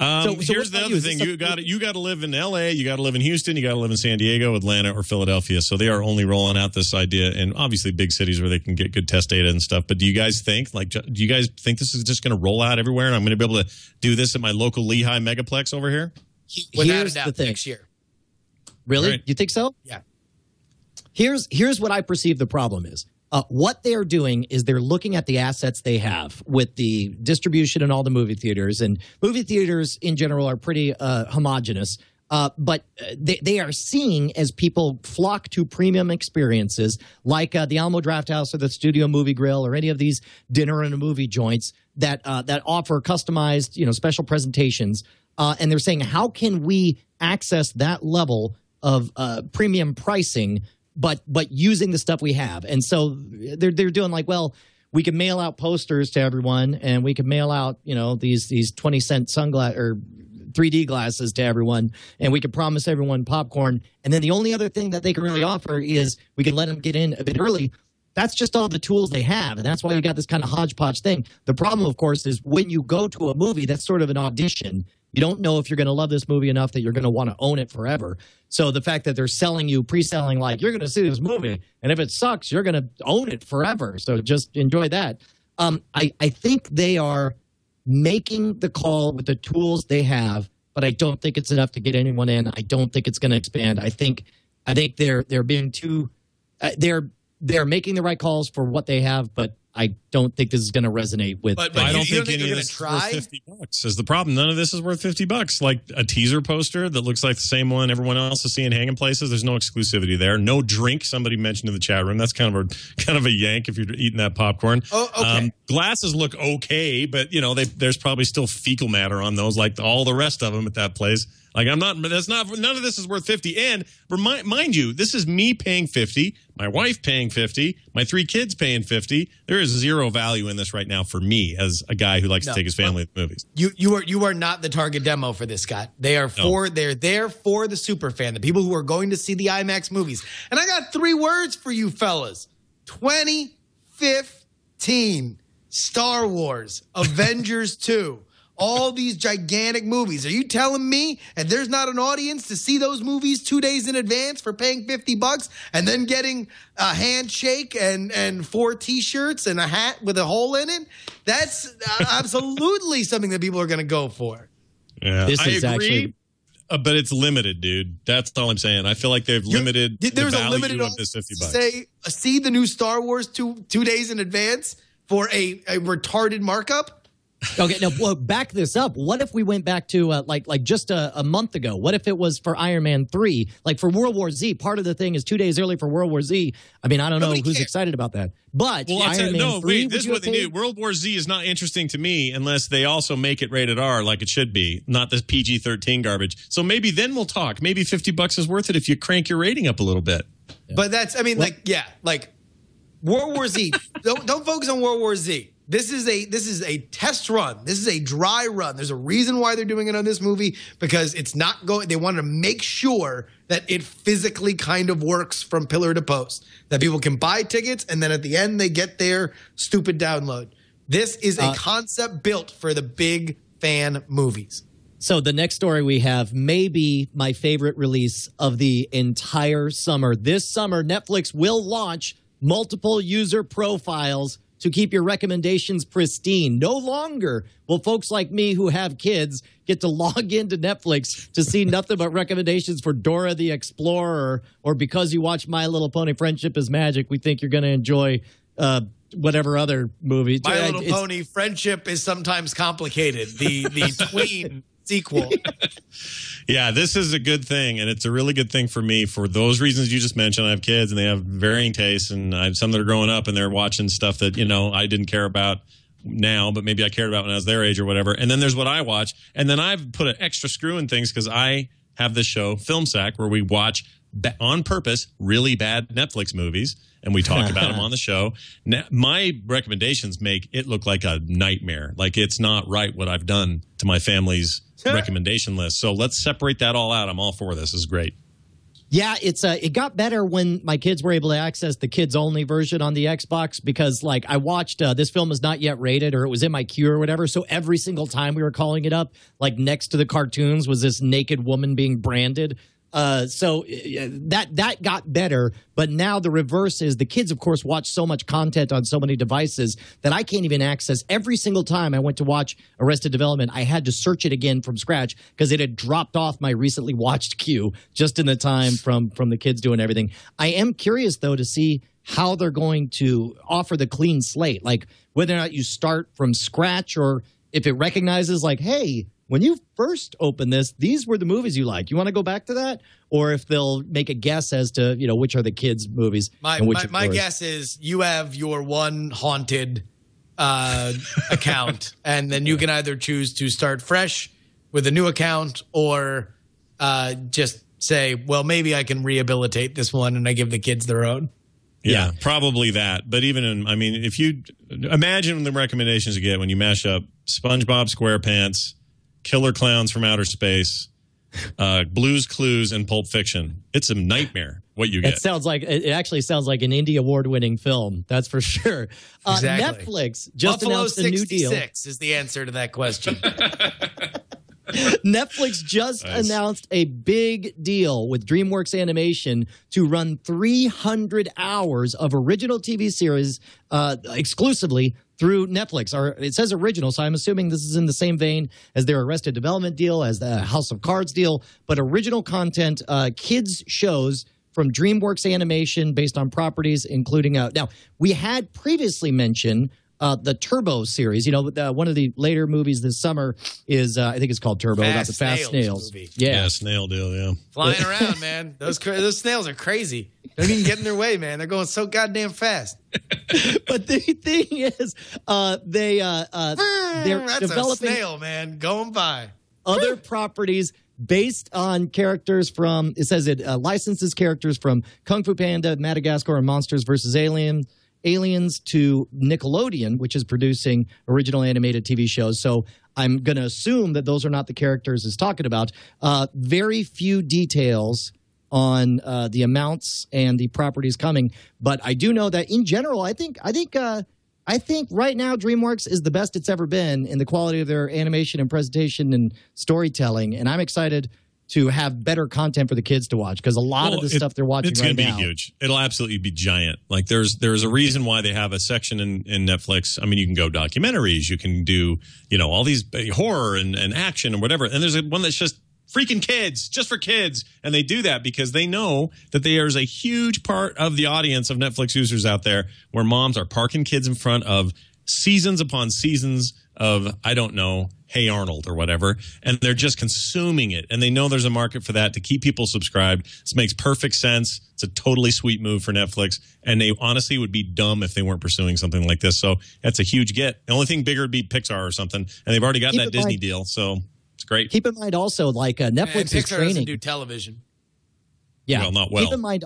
Um, So- so here's the other you? Thing: this you a- got you got to live in L.A., you got to live in Houston, you got to live in San Diego, Atlanta, or Philadelphia. So they are only rolling out this idea, and obviously big cities where they can get good test data and stuff. But do you guys think, like, do you guys think this is just going to roll out everywhere, and I'm going to be able to do this at my local Lehigh megaplex over here? Without Here's a doubt, the thing. next year. Really? Right. You think so? Yeah. Here's here's what I perceive the problem is. Uh, what they're doing is they're looking at the assets they have with the distribution in all the movie theaters, and movie theaters in general are pretty uh, homogenous. Uh, but uh, they, they are seeing as people flock to premium experiences like uh, the Alamo Drafthouse or the Studio Movie Grill or any of these dinner and a movie joints that uh, that offer customized, you know, special presentations. Uh, and they're saying, how can we access that level of uh, premium pricing, but but using the stuff we have? And so they're they're doing like, well, we can mail out posters to everyone, and we can mail out, you know, these these twenty cent sunglass or 3D glasses to everyone, and we can promise everyone popcorn. And then the only other thing that they can really offer is we can let them get in a bit early. That's just all the tools they have, and that's why we got this kind of hodgepodge thing. The problem, of course, is when you go to a movie, that's sort of an audition. You don't know if you're going to love this movie enough that you're going to want to own it forever. So the fact that they're selling you, pre-selling, like you're going to see this movie, and if it sucks, you're going to own it forever. So just enjoy that. Um, I I think they are making the call with the tools they have, but I don't think it's enough to get anyone in. I don't think it's going to expand. I think I think they're they're being too uh, they're they're making the right calls for what they have, but I don't think this is going to resonate with. But- but I don't you don't think think any they're of gonna is try? worth fifty bucks. Is the problem? None of this is worth fifty bucks. Like a teaser poster that looks like the same one everyone else is seeing hanging places. There's no exclusivity there. No drink. Somebody mentioned in the chat room. That's kind of a [laughs] kind of a yank if you're eating that popcorn. Oh, okay. Um, glasses look okay, but you know they, there's probably still fecal matter on those, like all the rest of them at that place. Like I'm not. That's not. None of this is worth fifty. And remind mind you, this is me paying fifty, my wife paying fifty, my three kids paying fifty. There is zero value in this right now for me as a guy who likes No. to take his family to movies. You you are you are not the target demo for this, Scott. They are for they're there for the super fan, the people who are going to see the IMAX movies. And I got three words for you fellas. 2015 Star Wars, Avengers 2. All these gigantic movies. Are you telling me and there's not an audience to see those movies 2 days in advance for paying 50 bucks and then getting a handshake and and four t-shirts and a hat with a hole in it? That's uh, [laughs] absolutely something that people are going to go for. Yeah, This I is agree. actually- uh, but it's limited, dude. That's all I'm saying. I feel like they've You- limited Th- the There's a limited of this fifty bucks. Say, uh, see the new Star Wars two two days in advance for a, a retarded markup. Okay, now well, back this up. What if we went back to uh, like like just a, a month ago? What if it was for Iron Man three? Like for World War Z, part of the thing is two days early for World War Z. I mean, I don't Nobody know who's cares. excited about that, but Well, Iron Man no, 3, wait. This is what they have do. World War Z is not interesting to me unless they also make it rated R like it should be, not this PG thirteen garbage. So maybe then we'll talk. Maybe fifty bucks is worth it if you crank your rating up a little bit. But that's I mean like yeah like World War Z. [laughs] don't don't focus on World War Z. This is a this is a test run. This is a dry run. There's a reason why they're doing it on this movie because it's not going. They want to make sure that it physically kind of works from pillar to post. That people can buy tickets and then at the end they get their stupid download. This is a Uh, concept built for the big fan movies. So the next story we have may be my favorite release of the entire summer. This summer, Netflix will launch multiple user profiles to keep your recommendations pristine. No longer will folks like me who have kids get to [laughs] log into Netflix to see [laughs] nothing but recommendations for Dora the Explorer or because you watch My Little Pony Friendship is Magic, we think you're going to enjoy uh, whatever other movie. My Little it's- Pony friendship is sometimes complicated. The the [laughs] tween sequel. [laughs] Yeah, this is a good thing, and it's a really good thing for me for those reasons you just mentioned. I have kids, and they have varying tastes, and I have some that are growing up, and they're watching stuff that you know I didn't care about now, but maybe I cared about when I was their age or whatever. And then there's what I watch, and then I've put an extra screw in things because I have this show, Film Sack, where we watch on purpose really bad Netflix movies, and we talk about them on the show. [laughs] Now, my recommendations make it look like a nightmare. Like it's not right what I've done to my family's [laughs] recommendation list. So let's separate that all out. I'm all for this. This is great. Yeah, it's uh, it got better when my kids were able to access the kids only version on the Xbox because like I watched uh, this film is not yet rated or it was in my queue or whatever. So every single time we were calling it up, like next to the cartoons was this naked woman being branded. Uh, so uh, that that got better, but now the reverse is the kids, of course, watch so much content on so many devices that I can't even access. Every single time I went to watch Arrested Development, I had to search it again from scratch because it had dropped off my recently watched [laughs] queue just in the time from from the kids doing everything. I am curious though to see how they're going to offer the clean slate, like whether or not you start from scratch or if it recognizes like, hey, when you first opened this, these were the movies you like. You want to go back to that, or if they'll make a guess as to you know which are the kids' movies My and which my, my guess is you have your one haunted uh, [laughs] account, and then you can either choose to start fresh with a new account, or uh, just say, "Well, maybe I can rehabilitate this one," and I give the kids their own. Yeah, probably that. But even in, I mean, if you imagine the recommendations you get when you mash up SpongeBob SquarePants, Killer Clowns from Outer Space, uh, Blues Clues, and Pulp Fiction, it's a nightmare what you get. It sounds like it actually sounds like an Indie Award winning film. That's for sure. Uh, Exactly. Netflix just Buffalo announced a new deal. 66 is the answer to that question. [laughs] Netflix just Nice. announced a big deal with DreamWorks Animation to run 300 hours of original TV series uh, exclusively through Netflix. Or it says original, so I'm assuming this is in the same vein as their Arrested Development deal, as the House of Cards deal, but original content, uh, kids shows from DreamWorks Animation based on properties, including uh, now we had previously mentioned uh, the Turbo series. You know, the, one of the later movies this summer is uh, I think it's called Turbo about the Fast fast Snails snails. movie. Yeah. Yeah, snail deal. Yeah. Flying around, man. Those cra- those snails are crazy. Don't even get in their way, man. They're going so goddamn fast. [laughs] but the thing is, uh, they uh, uh, they're That's developing a snail, man, going by. other properties based on characters from it says it uh, licenses characters from Kung Fu Panda, Madagascar, and Monsters vs. Alien. Aliens to Nickelodeon, which is producing original animated TV shows. So I'm going to assume that those are not the characters it's talking about. Uh, very few details on uh, the amounts and the properties coming, but I do know that in general, I think I think uh, I think right now DreamWorks is the best it's ever been in the quality of their animation and presentation and storytelling, and I'm excited to have better content for the kids to watch because a lot Well, of the it- stuff they're watching It's right going to be huge. It'll absolutely be giant. Like there's there's a reason why they have a section in, in Netflix. I mean, you can go documentaries, you can do you know all these uh, horror and, and action and whatever. And there's a one that's just freaking kids, just for kids. And they do that because they know that there's a huge part of the audience of Netflix users out there where moms are parking kids in front of seasons upon seasons of I don't know, Hey Arnold or whatever, and they're just consuming it, and they know there's a market for that to keep people subscribed. This makes perfect sense. It's a totally sweet move for Netflix, and they honestly would be dumb if they weren't pursuing something like this. So that's a huge get. The only thing bigger would be Pixar or something, and they've already got Keep that Disney deal, so it's great. Keep in mind also, like uh, And Netflix is Pixar doesn't training. do television. Yeah, Well, not well. Keep in mind,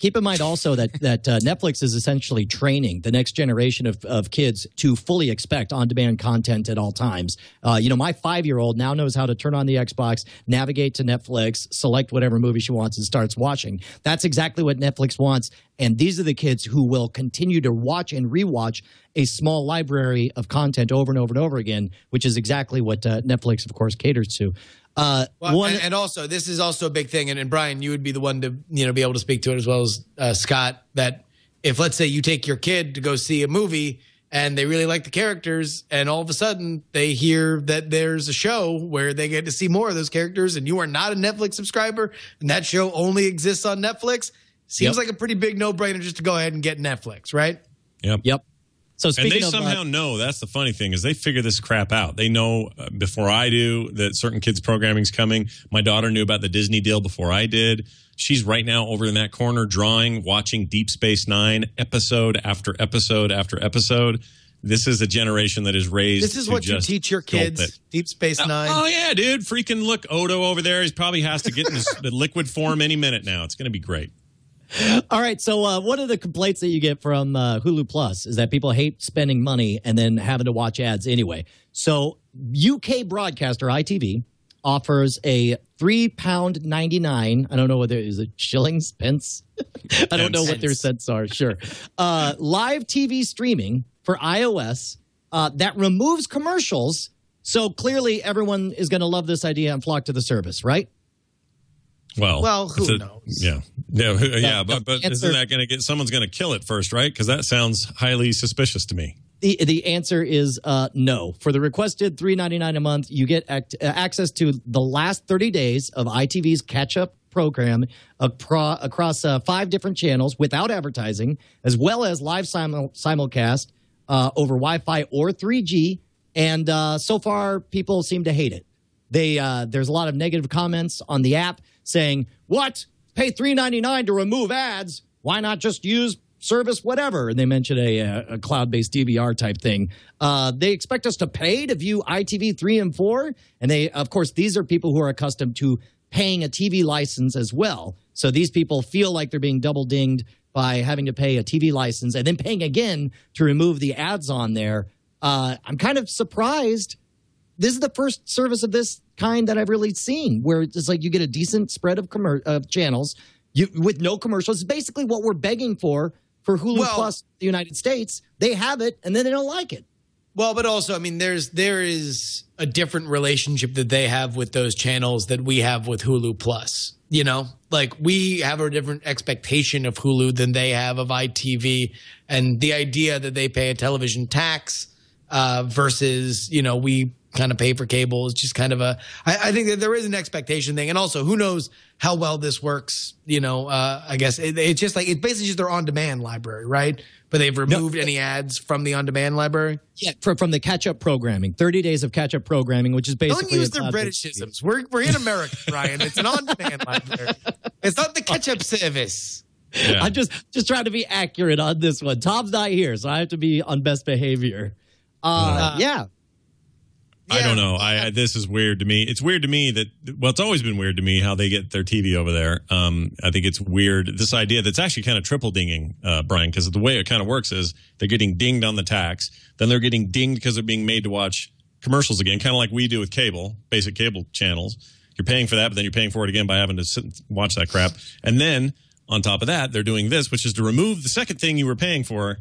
keep in mind also that [laughs] that uh, Netflix is essentially training the next generation of, of kids to fully expect on demand content at all times. Uh, you know, my five year old now knows how to turn on the Xbox, navigate to Netflix, select whatever movie she wants, and starts watching. That's exactly what Netflix wants. And these are the kids who will continue to watch and rewatch a small library of content over and over and over again, which is exactly what uh, Netflix, of course, caters to. Uh, Well, one, and, and also, this is also a big thing. And, and Brian, you would be the one to you know be able to speak to it as well as uh, Scott. That if let's say you take your kid to go see a movie and they really like the characters, and all of a sudden they hear that there's a show where they get to see more of those characters, and you are not a Netflix subscriber, and that show only exists on Netflix, seems Yep. like a pretty big no brainer just to go ahead and get Netflix, right? Yep. yep. So and they of uh, somehow know that's the funny thing is they figure this crap out they know uh, before i do that certain kids programming's coming my daughter knew about the disney deal before i did she's right now over in that corner drawing watching deep space nine episode after episode after episode this is a generation that is raised This is to what you teach your kids. Deep Space Nine. Oh yeah, dude! Freaking look, Odo over there. He probably has to get in his, the [laughs] liquid form any minute now. It's going to be great. [laughs] All right. So, uh, one of the complaints that you get from uh, Hulu Plus is that people hate spending money and then having to watch ads anyway. So, UK broadcaster ITV offers a three pound ninety nine. I don't know whether is it shillings, pence. [laughs] I don't know what their cents are. Sure. Uh, live TV streaming for iOS uh, that removes commercials. So clearly, everyone is going to love this idea and flock to the service, right? Well, Well, who a- knows? Yeah, yeah, who- yeah. But but answer- isn't that going to get someone's going to kill it first, right? Because that sounds highly suspicious to me. The the answer is uh, no. For the requested three ninety nine a month, you get act, uh, access to the last thirty days of ITV's catch up program acro- across uh, five different channels without advertising, as well as live simul- simulcast uh, over Wi Fi or three G. And uh, so far, people seem to hate it. They uh, there's a lot of negative comments on the app saying, "What? Pay three ninety nine to remove ads? Why not just use service whatever?" And they mentioned a, a cloud based DVR type thing. Uh, they expect us to pay to view ITV three and four, and they of course these are people who are accustomed to paying a TV license as well. So these people feel like they're being double dinged by having to pay a TV license and then paying again to remove the ads on there. Uh, I'm kind of surprised this is the first service of this kind that I've really seen, where it's like you get a decent spread of commer- of channels you, with no commercials. It's basically what we're begging for for Hulu Well- Plus the United States. They have it, and then they don't like it. Well, but also, I mean, there's there is a different relationship that they have with those channels that we have with Hulu Plus. You know, like we have a different expectation of Hulu than they have of ITV, and the idea that they pay a television tax uh, versus you know we kind of pay for cable is just kind of a. I, I think that there is an expectation thing, and also who knows how well this works. You know, uh, I guess it, it's just like it's basically just their on demand library, right? But they've removed any ads from the on demand library. Yeah, from, from the catch up programming, 30 days of catch up programming, which is basically. Don't use their Britishisms. We're we're in America, [laughs] Brian. It's an on demand library. It's not the catch up service. Yeah. I'm just just trying to be accurate on this one. Tom's not here, so I have to be on best behavior. Uh, yeah. I don't know. I, I this is weird to me. It's weird to me that well, it's always been weird to me how they get their TV over there. Um, I think it's weird this idea that's actually kind of triple dinging, uh, Brian, because the way it kind of works is they're getting dinged on the tax, then they're getting dinged because they're being made to watch commercials again, kind of like we do with cable, basic cable channels. You're paying for that, but then you're paying for it again by having to sit and watch that crap. And then on top of that, they're doing this, which is to remove the second thing you were paying for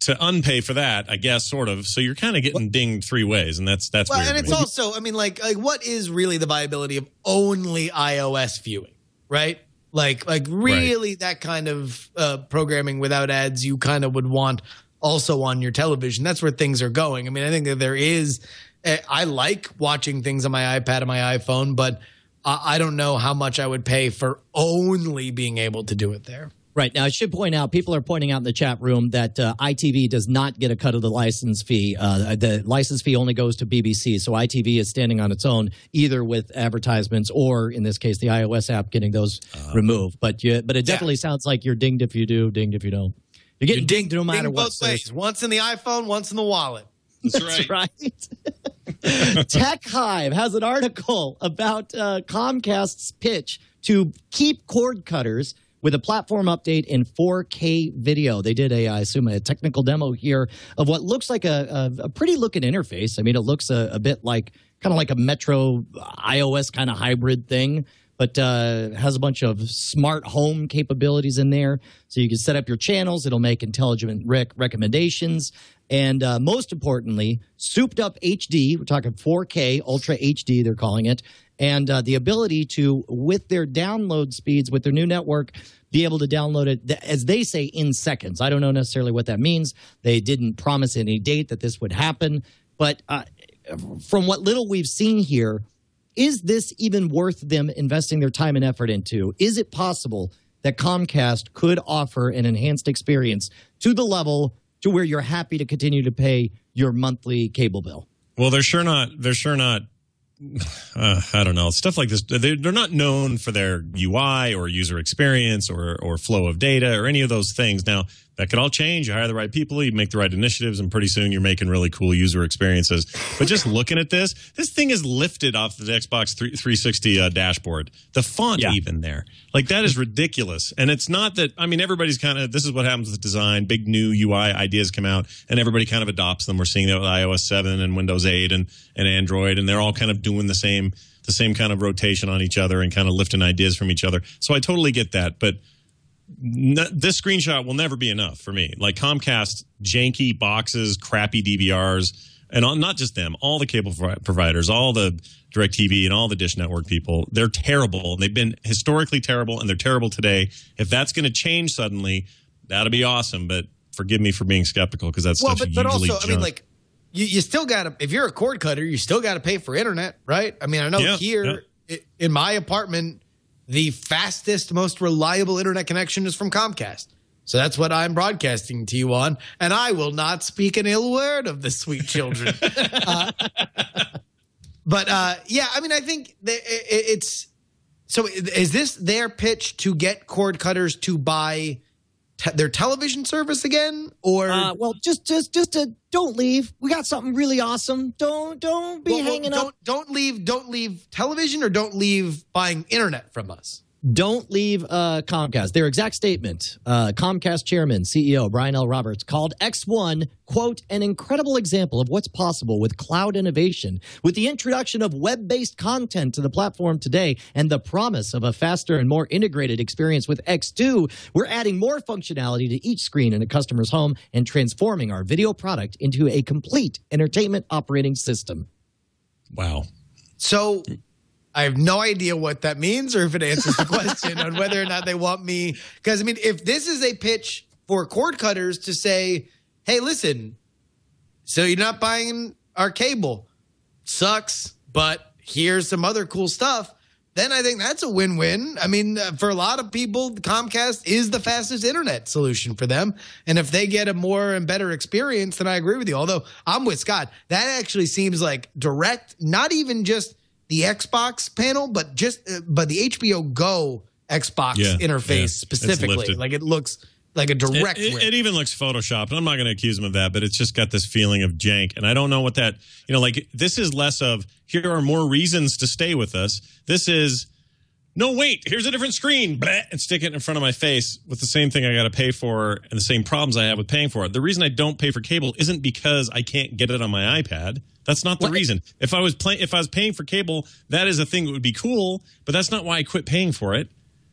to unpay for that, I guess, sort of. So you're kind of getting dinged three ways, and that's that's Well, weird. and it's me. also, I mean, like, like what is really the viability of only iOS viewing, right? Like, like really that kind of uh, programming without ads, you kind of would want also on your television. That's where things are going. I mean, I think that there is. eh, I like watching things on my iPad and my iPhone, but I, I don't know how much I would pay for only being able to do it there. Right. Now, I should point out, people are pointing out in the chat room that uh, ITV does not get a cut of the license fee. Uh, the license fee only goes to BBC. So ITV is standing on its own, either with advertisements or, in this case, the iOS app getting those removed. But you, but it definitely sounds like you're dinged if you do, dinged if you don't. You're getting dinged no matter Ding what. both so- ways. Once in the iPhone, once in the wallet. That's right. right. [laughs] TechHive has an article about uh, Comcast's pitch to keep cord cutters with a platform update in 4K video. They did a, I assume, a technical demo here of what looks like a, a, a pretty looking interface. I mean, it looks a, a bit like kind of like a Metro iOS kind of hybrid thing. But uh, has a bunch of smart home capabilities in there, so you can set up your channels. It'll make intelligent rec- recommendations, and uh, most importantly, souped up HD. We're talking 4K Ultra HD. They're calling it, and uh, the ability to, with their download speeds, with their new network, be able to download it as they say in seconds. I don't know necessarily what that means. They didn't promise any date that this would happen, but uh, from what little we've seen here, is this even worth them investing their time and effort into? Is it possible that Comcast could offer an enhanced experience to the level to where you're happy to continue to pay your monthly cable bill? Well, they're sure not. They're sure not. [sighs] Uh, I don't know stuff like this. They're, they're not known for their UI or user experience or or flow of data or any of those things. Now that could all change. You hire the right people, you make the right initiatives, and pretty soon you're making really cool user experiences. But just looking at this, this thing is lifted off the Xbox 3, 360 uh, dashboard. The font Yeah. even there, like that is ridiculous. And it's not that. I mean, everybody's kind of. This is what happens with design. Big new UI ideas come out, and everybody kind of adopts them. We're seeing that with iOS 7 and Windows 8 and and Android, and they're all kind of doing the same the same kind of rotation on each other and kind of lifting ideas from each other. So I totally get that, but n- this screenshot will never be enough for me. Like Comcast, janky boxes, crappy DVRs, and all, not just them, all the cable provi- providers, all the DirecTV and all the Dish Network people, they're terrible. They've been historically terrible, and they're terrible today. If that's going to change suddenly, that'll be awesome. But forgive me for being skeptical because that's well, but, but also, I mean, like, you, you still got to, if you're a cord cutter, you still got to pay for internet, right? I mean, I know Yeah, here i- in my apartment, the fastest, most reliable internet connection is from Comcast. So that's what I'm broadcasting to you on. And I will not speak an ill word of the sweet children. [laughs] uh, but uh, yeah, I mean, I think that i- i- it's so is this their pitch to get cord cutters to buy te- their television service again? Or Uh, well, just just just to don't leave. We got something really awesome. Don't don't be Well, well, hanging don't, up. Don't leave. Don't leave television, or don't leave buying internet from us. Don't leave uh, Comcast. Their exact statement uh, Comcast chairman, CEO Brian L. Roberts called X1, quote, an incredible example of what's possible with cloud innovation. With the introduction of web based content to the platform today and the promise of a faster and more integrated experience with X2, we're adding more functionality to each screen in a customer's home and transforming our video product into a complete entertainment operating system. wow. So I have no idea what that means, or if it answers the [laughs] question on whether or not they want me. Because I mean, if this is a pitch for cord cutters to say, "Hey, listen, so you're not buying our cable." sucks, but here's some other cool stuff. Then I think that's a win-win. I mean, uh, for a lot of people, Comcast is the fastest internet solution for them, and if they get a more and better experience, then I agree with you. Although I'm with Scott, that actually seems like direct, not even just the Xbox panel, but just uh, but the HBO Go Xbox Yeah, interface yeah. Specifically. Like it looks like a direct. It, it, it even looks photoshopped. I'm not going to accuse them of that, but it's just got this feeling of jank. And I don't know what that, you know, like this is less of here are more reasons to stay with us. This is no, wait, here's a different screen, blah, and stick it in front of my face with the same thing I got to pay for and the same problems I have with paying for it. The reason I don't pay for cable isn't because I can't get it on my iPad. That's not the What- reason. If I was playing, if I was paying for cable, that is a thing that would be cool, but that's not why I quit paying for it.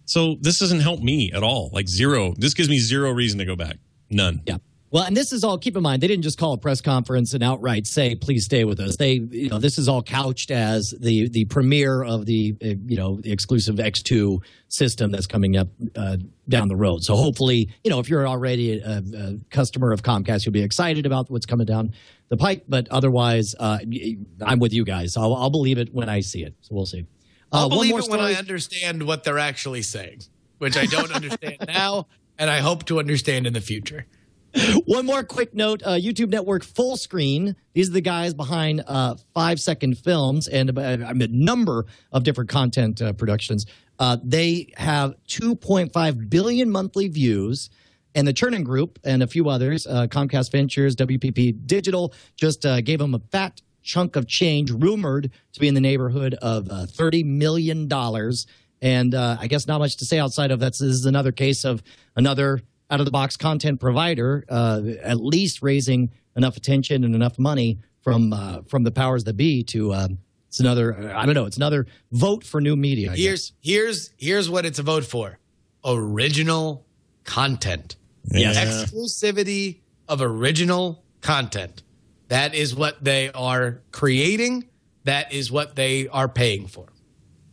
So this doesn't help me at all. Like zero. This gives me zero reason to go back. None. Yeah. Well, and this is all. Keep in mind, they didn't just call a press conference and outright say, "Please stay with us." They, you know, this is all couched as the the premiere of the uh, you know the exclusive X2 system that's coming up uh, down the road. So hopefully, you know, if you're already a, a customer of Comcast, you'll be excited about what's coming down the pike. But otherwise, uh, I'm with you guys. I'll, I'll believe it when I see it. So we'll see. Uh, I'll believe it when. I understand what they're actually saying, which I don't understand [laughs] now, and I hope to understand in the future. [laughs] One more quick note: uh, YouTube Network Fullscreen. These are the guys behind uh, Five Second Films and uh, a number of different content uh, productions. Uh, they have 2.5 billion monthly views. And the Chernin Group and a few others, uh, Comcast Ventures, WPP Digital, just gave them a fat chunk of change, rumored to be in the neighborhood of uh, $30 million. And I guess not much to say outside of that. This is another case of another out of the box content provider, uh, at least raising enough attention and enough money from uh, from the powers that be to. Um, it's another. I don't know. It's another vote for new media. I guess. Here's here's here's what it's a vote for: original content, Yes. exclusivity of original content. That is what they are creating. That is what they are paying for.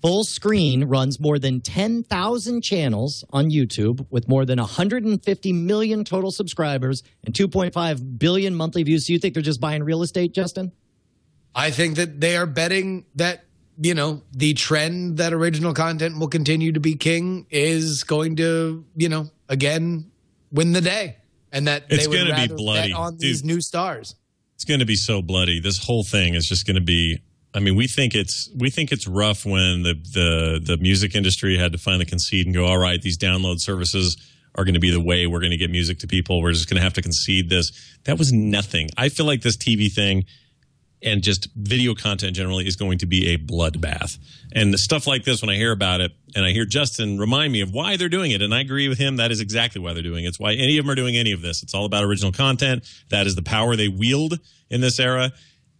Fullscreen runs more than 10,000 channels on YouTube with more than 150 million total subscribers and 2.5 billion monthly views. So you think they're just buying real estate, Justin? I think that they are betting that you know the trend that original content will continue to be king is going to you know again win the day, and that It's they would gonna be rather bloody. bet on Dude. these new stars. It's going to be so bloody. This whole thing is just going to be. I mean, we think it's we think it's rough when the the the music industry had to finally concede and go, all right, these download services are going to be the way we're going to get music to people. We're just going to have to concede this. That was nothing. I feel like this TV thing and just video content generally is going to be a bloodbath. And the stuff like this, when I hear about it and I hear Justin remind me of why they're doing it, and I agree with him, that is exactly why they're doing it. It's why any of them are doing any of this. It's all about original content. That is the power they wield in this era.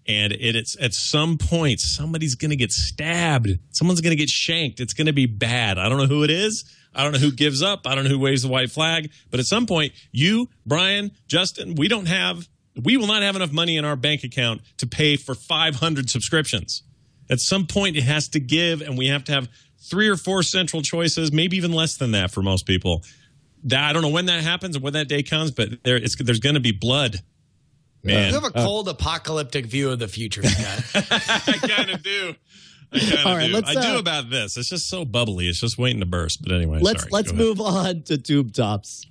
And it, it's at some point, somebody's going to get stabbed. Someone's going to get shanked. It's going to be bad. I don't know who it is. I don't know who gives up. I don't know who waves the white flag. But at some point, you, Brian, Justin, we don't have, we will not have enough money in our bank account to pay for 500 subscriptions. At some point, it has to give, and we have to have three or four central choices, maybe even less than that for most people. That, I don't know when that happens or when that day comes, but there, there's going to be blood. Man, You have a cold apocalyptic view of the future, Scott. [laughs] I kind of do. I All right, do. let's, I do uh, about this. It's just so bubbly. It's just waiting to burst. But anyway, let's sorry. let's Go ahead. move on to tube tops.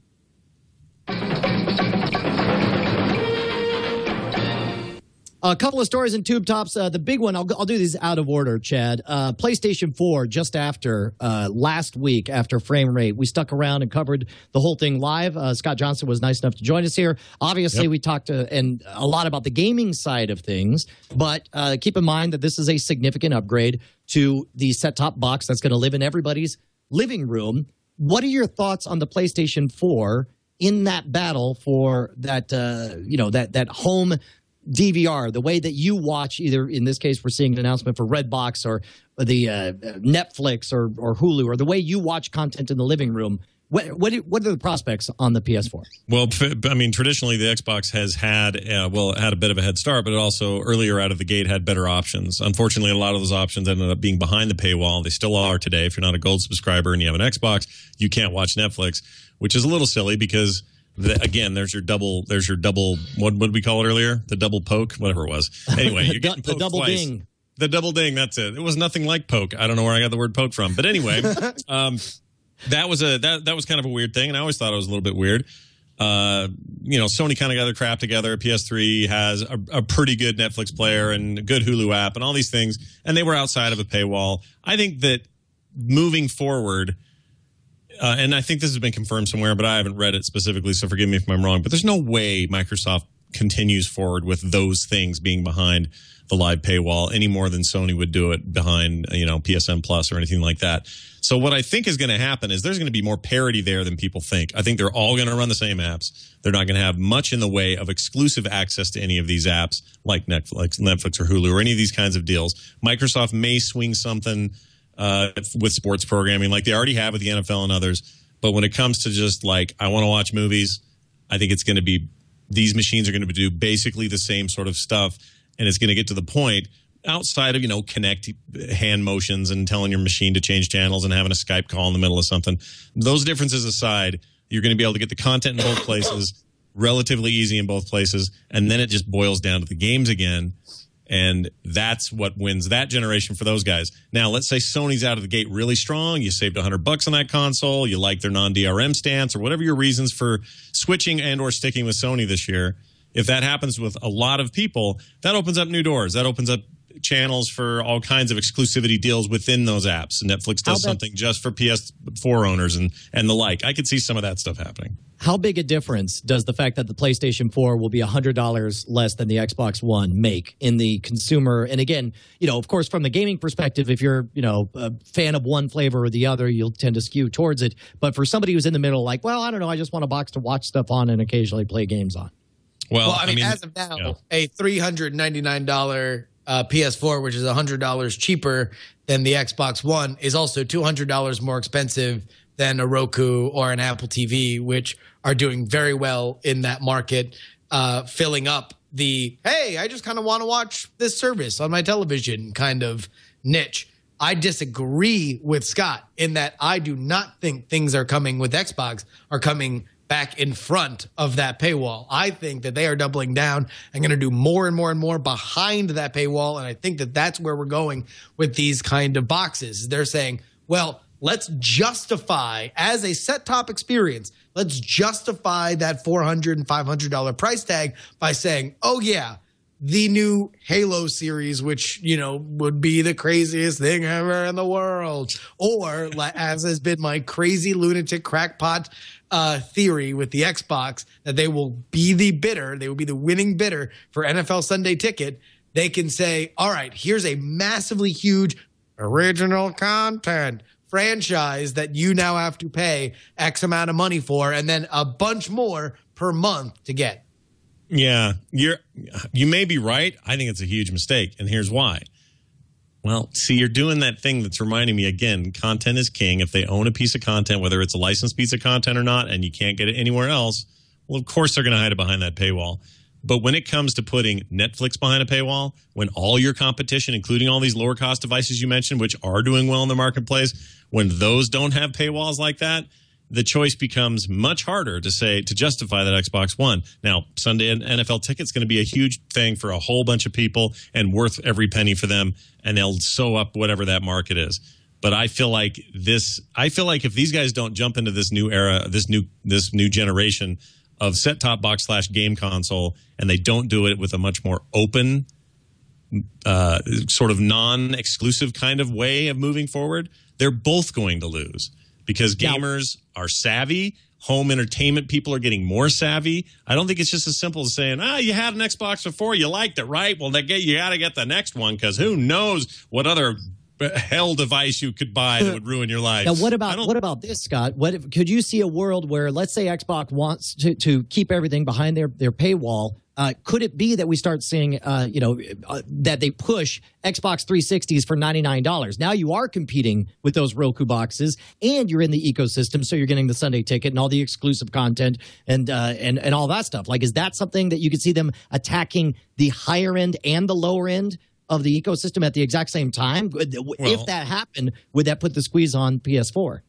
A couple of stories in tube tops. Uh, the big one, I'll, I'll do these out of order, Chad. Uh, PlayStation 4, just after uh, last week, after frame rate, we stuck around and covered the whole thing live. Uh, Scott Johnson was nice enough to join us here. Obviously, we talked uh, and a lot about the gaming side of things, but uh, keep in mind that this is a significant upgrade to the set top box that's going to live in everybody's living room. What are your thoughts on the PlayStation 4 in that battle for that, uh, you know, that that home DVR, the way that you watch, either in this case, we're seeing an announcement for Redbox or the uh, Netflix or, or Hulu, or the way you watch content in the living room. What, what, what are the prospects on the PS4? Well, I mean, traditionally the Xbox has had uh, well had a bit of a head start, but it also earlier out of the gate had better options. Unfortunately, a lot of those options ended up being behind the paywall. They still are today. If you're not a gold subscriber and you have an Xbox, you can't watch Netflix, which is a little silly because the, again, there's your double. There's your double. What would we call it earlier? The double poke, whatever it was. Anyway, you're [laughs] getting the double twice. ding. The double ding. That's it. It was nothing like poke. I don't know where I got the word poke from, but anyway, [laughs] um, that was a that that was kind of a weird thing, and I always thought it was a little bit weird. Uh, you know, Sony kind of got their crap together. PS3 has a, a pretty good Netflix player and a good Hulu app and all these things, and they were outside of a paywall. I think that moving forward, uh, and I think this has been confirmed somewhere, but I haven't read it specifically, so forgive me if I'm wrong. But there's no way Microsoft continues forward with those things being behind the live paywall any more than Sony would do it behind, you know, PSN Plus or anything like that. So what I think is going to happen is there's going to be more parity there than people think. I think they're all going to run the same apps. They're not going to have much in the way of exclusive access to any of these apps like Netflix, Netflix or Hulu or any of these kinds of deals. Microsoft may swing something uh, with sports programming like they already have with the NFL and others. But when it comes to just like I want to watch movies, I think it's going to be these machines are going to do basically the same sort of stuff, and it's going to get to the point outside of you know Kinect hand motions and telling your machine to change channels and having a Skype call in the middle of something. Those differences aside, you're going to be able to get the content in both places relatively easy in both places, and then it just boils down to the games again. And that's what wins that generation for those guys. Now, let's say Sony's out of the gate really strong. You saved 100 bucks on that console. You like their non-DRM stance or whatever your reasons for switching and or sticking with Sony this year. If that happens with a lot of people, that opens up new doors. That opens up channels for all kinds of exclusivity deals within those apps. Netflix does something just for PS4 owners and and the like. I could see some of that stuff happening. How big a difference does the fact that the PlayStation 4 will be $100 less than the Xbox One make in the consumer? And again, you know, of course from the gaming perspective, if you're, you know, a fan of one flavor or the other, you'll tend to skew towards it, but for somebody who's in the middle like, well, I don't know, I just want a box to watch stuff on and occasionally play games on. Well, well I, mean, I mean, as of now, a $399 uh, PS4, which is hundred dollars cheaper than the Xbox One, is also two hundred dollars more expensive than a Roku or an Apple TV, which are doing very well in that market, uh, filling up the hey, I just kind of want to watch this service on my television kind of niche. I disagree with Scott in that I do not think things are coming with Xbox are coming back in front of that paywall. I think that they are doubling down and going to do more and more and more behind that paywall. And I think that that's where we're going with these kind of boxes. They're saying, well, let's justify as a set top experience, let's justify that $400 and $500 price tag by saying, oh, yeah, the new Halo series, which you know would be the craziest thing ever in the world, or as has been my crazy lunatic crackpot uh, theory with the Xbox, that they will be the bidder, they will be the winning bidder for NFL Sunday Ticket. They can say, "All right, here's a massively huge original content." franchise that you now have to pay X amount of money for, and then a bunch more per month to get. Yeah, you're you may be right. I think it's a huge mistake, and here's why. Well, see, you're doing that thing that's reminding me again. Content is king. If they own a piece of content, whether it's a licensed piece of content or not, and you can't get it anywhere else, well, of course they're going to hide it behind that paywall. But when it comes to putting Netflix behind a paywall, when all your competition, including all these lower cost devices you mentioned, which are doing well in the marketplace, when those don't have paywalls like that, the choice becomes much harder to say to justify that Xbox One. Now, Sunday NFL ticket's going to be a huge thing for a whole bunch of people and worth every penny for them, and they'll sew up whatever that market is. But I feel like this. I feel like if these guys don't jump into this new era, this new this new generation of set top box slash game console, and they don't do it with a much more open, uh, sort of non exclusive kind of way of moving forward, they're both going to lose because Yeah. gamers are savvy. Home entertainment people are getting more savvy. I don't think it's just as simple as saying, "Ah, you had an Xbox before, you liked it, right? Well, they get you got to get the next one because who knows what other hell device you could buy that would ruin your life." Now, what about what about this, Scott? What if, could you see a world where, let's say, Xbox wants to, to keep everything behind their their paywall? Uh, could it be that we start seeing, uh, you know, uh, that they push Xbox 360s for ninety nine dollars? Now you are competing with those Roku boxes, and you're in the ecosystem, so you're getting the Sunday ticket and all the exclusive content and uh, and and all that stuff. Like, is that something that you could see them attacking the higher end and the lower end? Of the ecosystem at the exact same time, Well- if that happened, would that put the squeeze on PS4?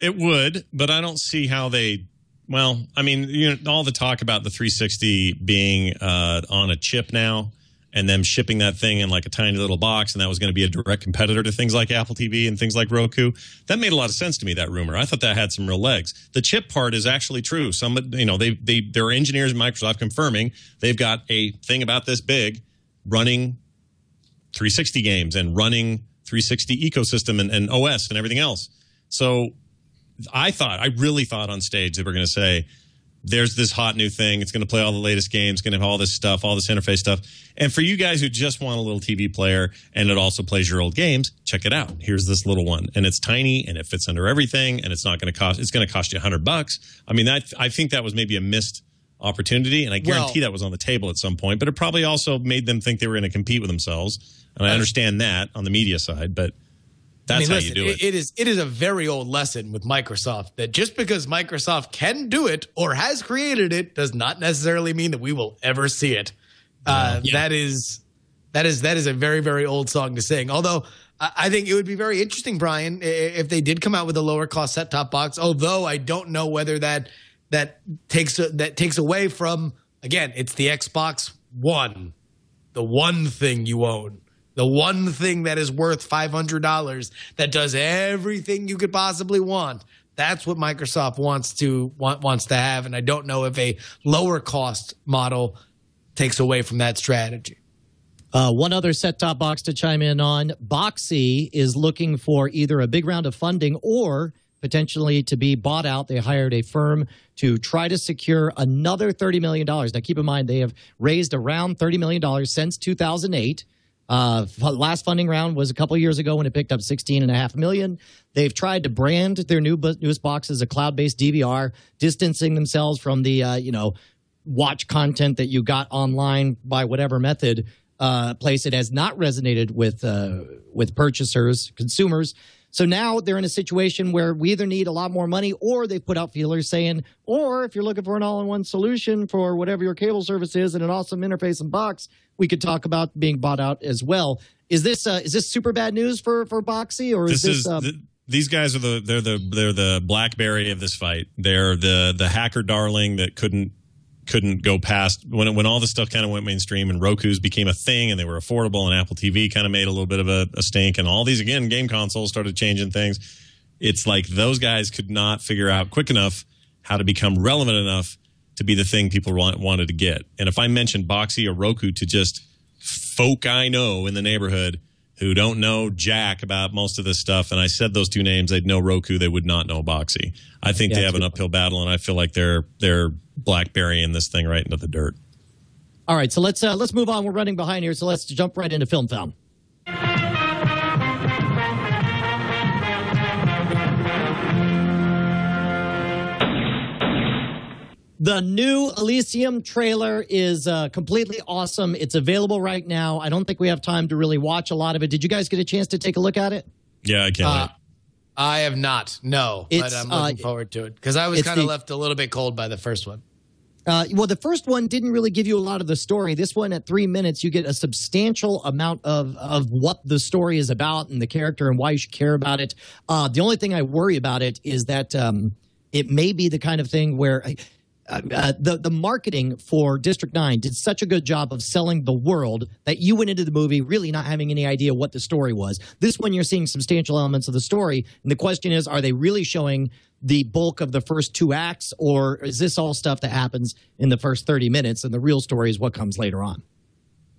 It would, but I don't see how they Well, I mean, you know, all the talk about the 360 being uh, on a chip now, and them shipping that thing in like a tiny little box, and that was going to be a direct competitor to things like Apple TV and things like Roku. That made a lot of sense to me. That rumor, I thought that had some real legs. The chip part is actually true. Some, you know, they they there are engineers at Microsoft confirming they've got a thing about this big running 360 games and running 360 ecosystem and, and OS and everything else. So I thought, I really thought on stage they were going to say, there's this hot new thing. It's going to play all the latest games, going to have all this stuff, all this interface stuff. And for you guys who just want a little TV player and it also plays your old games, check it out. Here's this little one, and it's tiny and it fits under everything, and it's not going to cost. It's going to cost you a hundred bucks. I mean, that I think that was maybe a missed opportunity, and I guarantee Well- that was on the table at some point. But it probably also made them think they were going to compete with themselves, and I understand that on the media side, but. That's I mean, how listen, you do it. It is it is a very old lesson with Microsoft that just because Microsoft can do it or has created it does not necessarily mean that we will ever see it. Uh, That is that is that is a very very old song to sing. Although I, I think it would be very interesting, Brian, if they did come out with a lower cost set top box. Although I don't know whether that that takes that takes away from again, it's the Xbox One, the one thing you own the one thing that is worth $500 that does everything you could possibly want that's what microsoft wants to want, wants to have and i don't know if a lower cost model takes away from that strategy Uh, one other set top box to chime in on Boxee is looking for either a big round of funding or potentially to be bought out. They hired a firm to try to secure another $30 million. Now, keep in mind, they have raised around $30 million since 2008. Uh, last funding round was a couple years ago when it picked up 16 and a half million. They've tried to brand their new bu- newest box as a cloud-based DVR, distancing themselves from the uh, you know watch content that you got online by whatever method uh, place. It has not resonated with uh, with purchasers, consumers. So now they're in a situation where we either need a lot more money, or they've put out feelers saying, or if you're looking for an all-in-one solution for whatever your cable service is and an awesome interface and box, we could talk about being bought out as well. Is this uh, is this super bad news for for Boxee, or is this this? is uh, th- these guys are the they're the they're the blackberry of this fight. They're the the hacker darling that couldn't couldn't go past when when all this stuff kind of went mainstream and Roku's became a thing and they were affordable and Apple TV kind of made a little bit of a, a stink and all these again game consoles started changing things. It's like those guys could not figure out quick enough how to become relevant enough to be the thing people want, wanted to get. And if I mentioned Boxee or Roku to just folk I know in the neighborhood who don't know jack about most of this stuff, and I said those two names, they'd know Roku, they would not know Boxee. I think they have an uphill battle, and I feel like they're they're blackberrying this thing right into the dirt. all right, so let's uh, let's move on. We're running behind here, so let's jump right into film film. The new Elysium trailer is uh, completely awesome. It's available right now. I don't think we have time to really watch a lot of it. Did you guys get a chance to take a look at it? Yeah, I can't Uh, i have not no but i'm looking uh, forward to it because i was kind of left a little bit cold by the first one Uh, well, the first one didn't really give you a lot of the story. This one, at three minutes, you get a substantial amount of of what the story is about and the character and why you should care about it. Uh, the only thing I worry about it is that um, it may be the kind of thing where. Uh, the the marketing for District Nine did such a good job of selling the world that you went into the movie really not having any idea what the story was. This one you're seeing substantial elements of the story, and the question is, are they really showing the bulk of the first two acts, or is this all stuff that happens in the first thirty minutes, and the real story is what comes later on?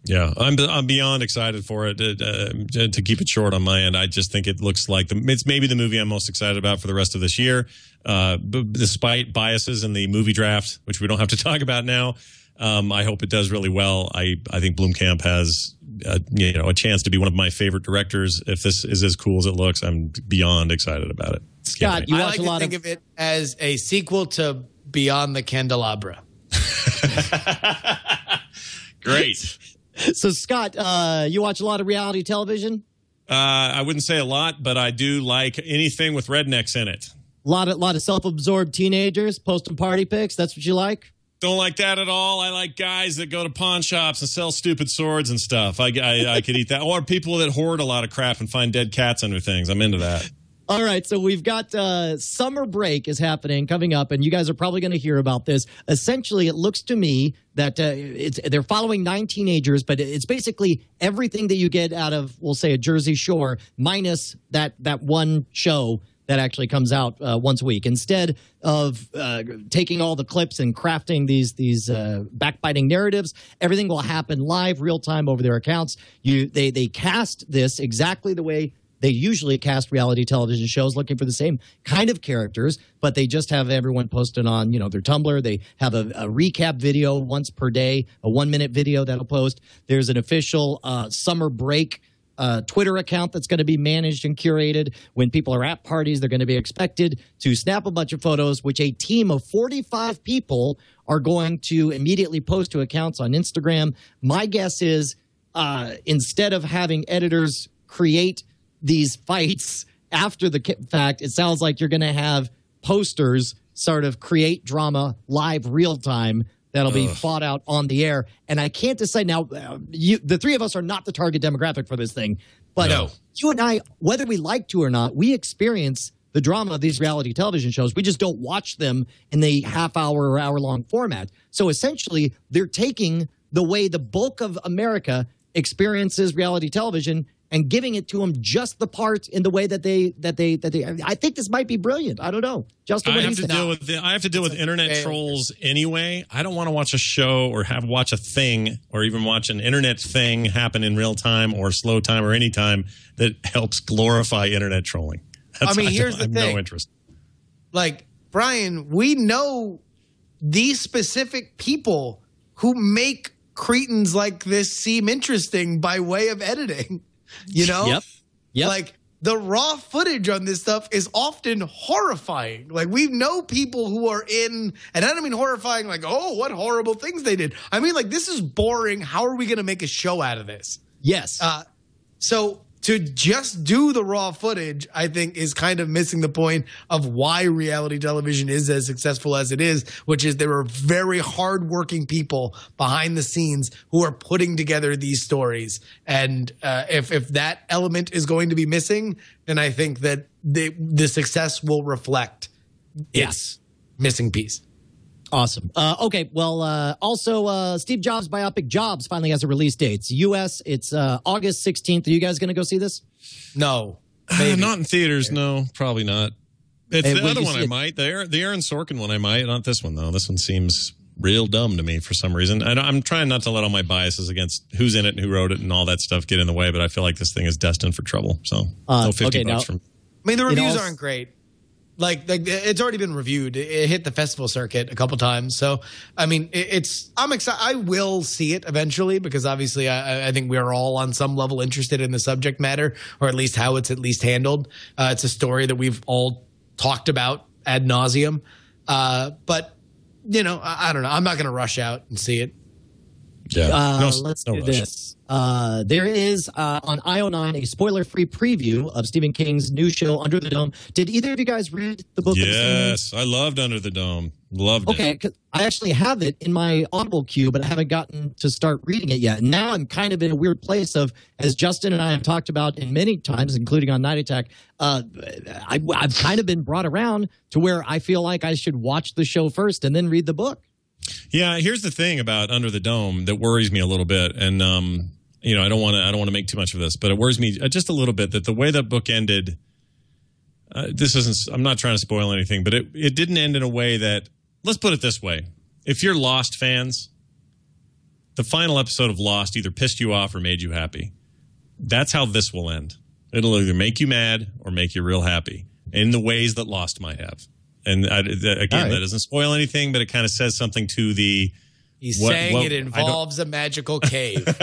Yeah, I'm I'm beyond excited for it. Uh, to keep it short on my end, I just think it looks like the, it's maybe the movie I'm most excited about for the rest of this year. Uh, b- despite biases in the movie draft, which we don't have to [laughs] talk about now, um, I hope it does really well. I I think Blomkamp has uh, you know a chance to be one of my favorite directors. If this is as cool as it looks, I'm beyond excited about it. Scott, you i like a to think of. of it as a sequel to beyond the candelabra [laughs] [laughs] great. [laughs] so, Scott, uh, you watch a lot of reality television. Uh, I wouldn't say a lot, but I do like anything with rednecks in it. A lot of lot of self-absorbed teenagers posting party pics. That's what you like. Don't like that at all. I like guys that go to pawn shops and sell stupid swords and stuff. I, I, I could eat that. Or people that hoard a lot of crap and find dead cats under things. I'm into that. All right, so we've got uh, summer break is happening coming up, and you guys are probably going to hear about this. Essentially, it looks to me that uh, it's they're following nine teenagers, but it's basically everything that you get out of, we'll say, a Jersey Shore, minus that that one show that actually comes out uh, once a week. Instead of uh, taking all the clips and crafting these these uh, backbiting narratives, everything will happen live, real time over their accounts. You they they cast this exactly the way they usually cast reality television shows looking for the same kind of characters, but they just have everyone posted on, you know, their Tumblr. They have a, a recap video once per day, a one minute video that'll post. There's an official uh, summer break uh, Twitter account that's going to be managed and curated. When people are at parties, they're going to be expected to snap a bunch of photos, which a team of 45 people are going to immediately post to accounts on Instagram. My guess is uh, instead of having editors create these fights after the fact, it sounds like you're going to have posters sort of create drama live real time that'll be Ugh. fought out on the air. And I can't decide now. Uh, you, the three of us are not the target demographic for this thing, but no. you and I, whether we like to or not, we experience the drama of these reality television shows. We just don't watch them in the half hour or hour long format. So essentially, they're taking the way the bulk of America experiences reality television and giving it to them just the part in the way that they that they that they. I think this might be brilliant. I don't know. Justin, I have to deal with the, I have to deal with internet trolls anyway. I don't want to watch a show or have watch a thing or even watch an internet thing happen in real time or slow time or any time that helps glorify internet trolling. That's, I mean, here's I the thing. No interest. Like Brian, we know these specific people who make cretins like this seem interesting by way of editing. You know? Yep. Yep. Like the raw footage on this stuff is often horrifying. Like we know people who are in, and I don't mean horrifying like, oh, what horrible things they did. I mean like this is boring. How are we going to make a show out of this? Yes. Uh, so to just do the raw footage, I think is kind of missing the point of why reality television is as successful as it is, which is there are very hardworking people behind the scenes who are putting together these stories. And uh, if if that element is going to be missing, then I think that the the success will reflect yeah. its missing piece. Awesome. Uh, okay. Well, uh, also, uh, Steve Jobs' biopic Jobs finally has a release date. It's U.S. It's uh, August 16th. Are you guys going to go see this? No. [sighs] not in theaters. No, probably not. It's the other one I might. The Aaron, the Aaron Sorkin one I might. Not this one, though. This one seems real dumb to me for some reason. I, am trying not to let all my biases against who's in it and who wrote it and all that stuff get in the way, but I feel like this thing is destined for trouble. So, uh, no 50 okay, bucks now, from. I mean, the reviews aren't great like like it's already been reviewed. It hit the festival circuit a couple times. So I mean, it's I'm excited. I will see it eventually because obviously I, I think we are all on some level interested in the subject matter or at least how it's at least handled. Uh, it's a story that we've all talked about ad nauseum. Uh, but you know, I, I don't know. I'm not going to rush out and see it. Yeah. Uh, no, let's no do rush. this. Uh, there is uh, on IO9 a spoiler free preview of Stephen King's new show, Under the Dome. Did either of you guys read the book? Yes, I loved Under the Dome. Loved okay, it. Okay, I actually have it in my Audible queue, but I haven't gotten to start reading it yet. Now I'm kind of in a weird place of, as Justin and I have talked about in many times, including on Night Attack, uh, I, I've kind of been brought around to where I feel like I should watch the show first and then read the book. Yeah, here's the thing about Under the Dome that worries me a little bit, and um, you know, I don't want to I don't want to make too much of this, but it worries me uh, just a little bit that the way that book ended. Uh, this isn't. I'm not trying to spoil anything, but it it didn't end in a way that. Let's put it this way: if you're Lost fans, the final episode of Lost either pissed you off or made you happy. That's how this will end. It'll either make you mad or make you real happy in the ways that Lost might have. And I, again, right. that doesn't spoil anything, but it kind of says something to the He's what, saying what, it involves a magical cave. [laughs]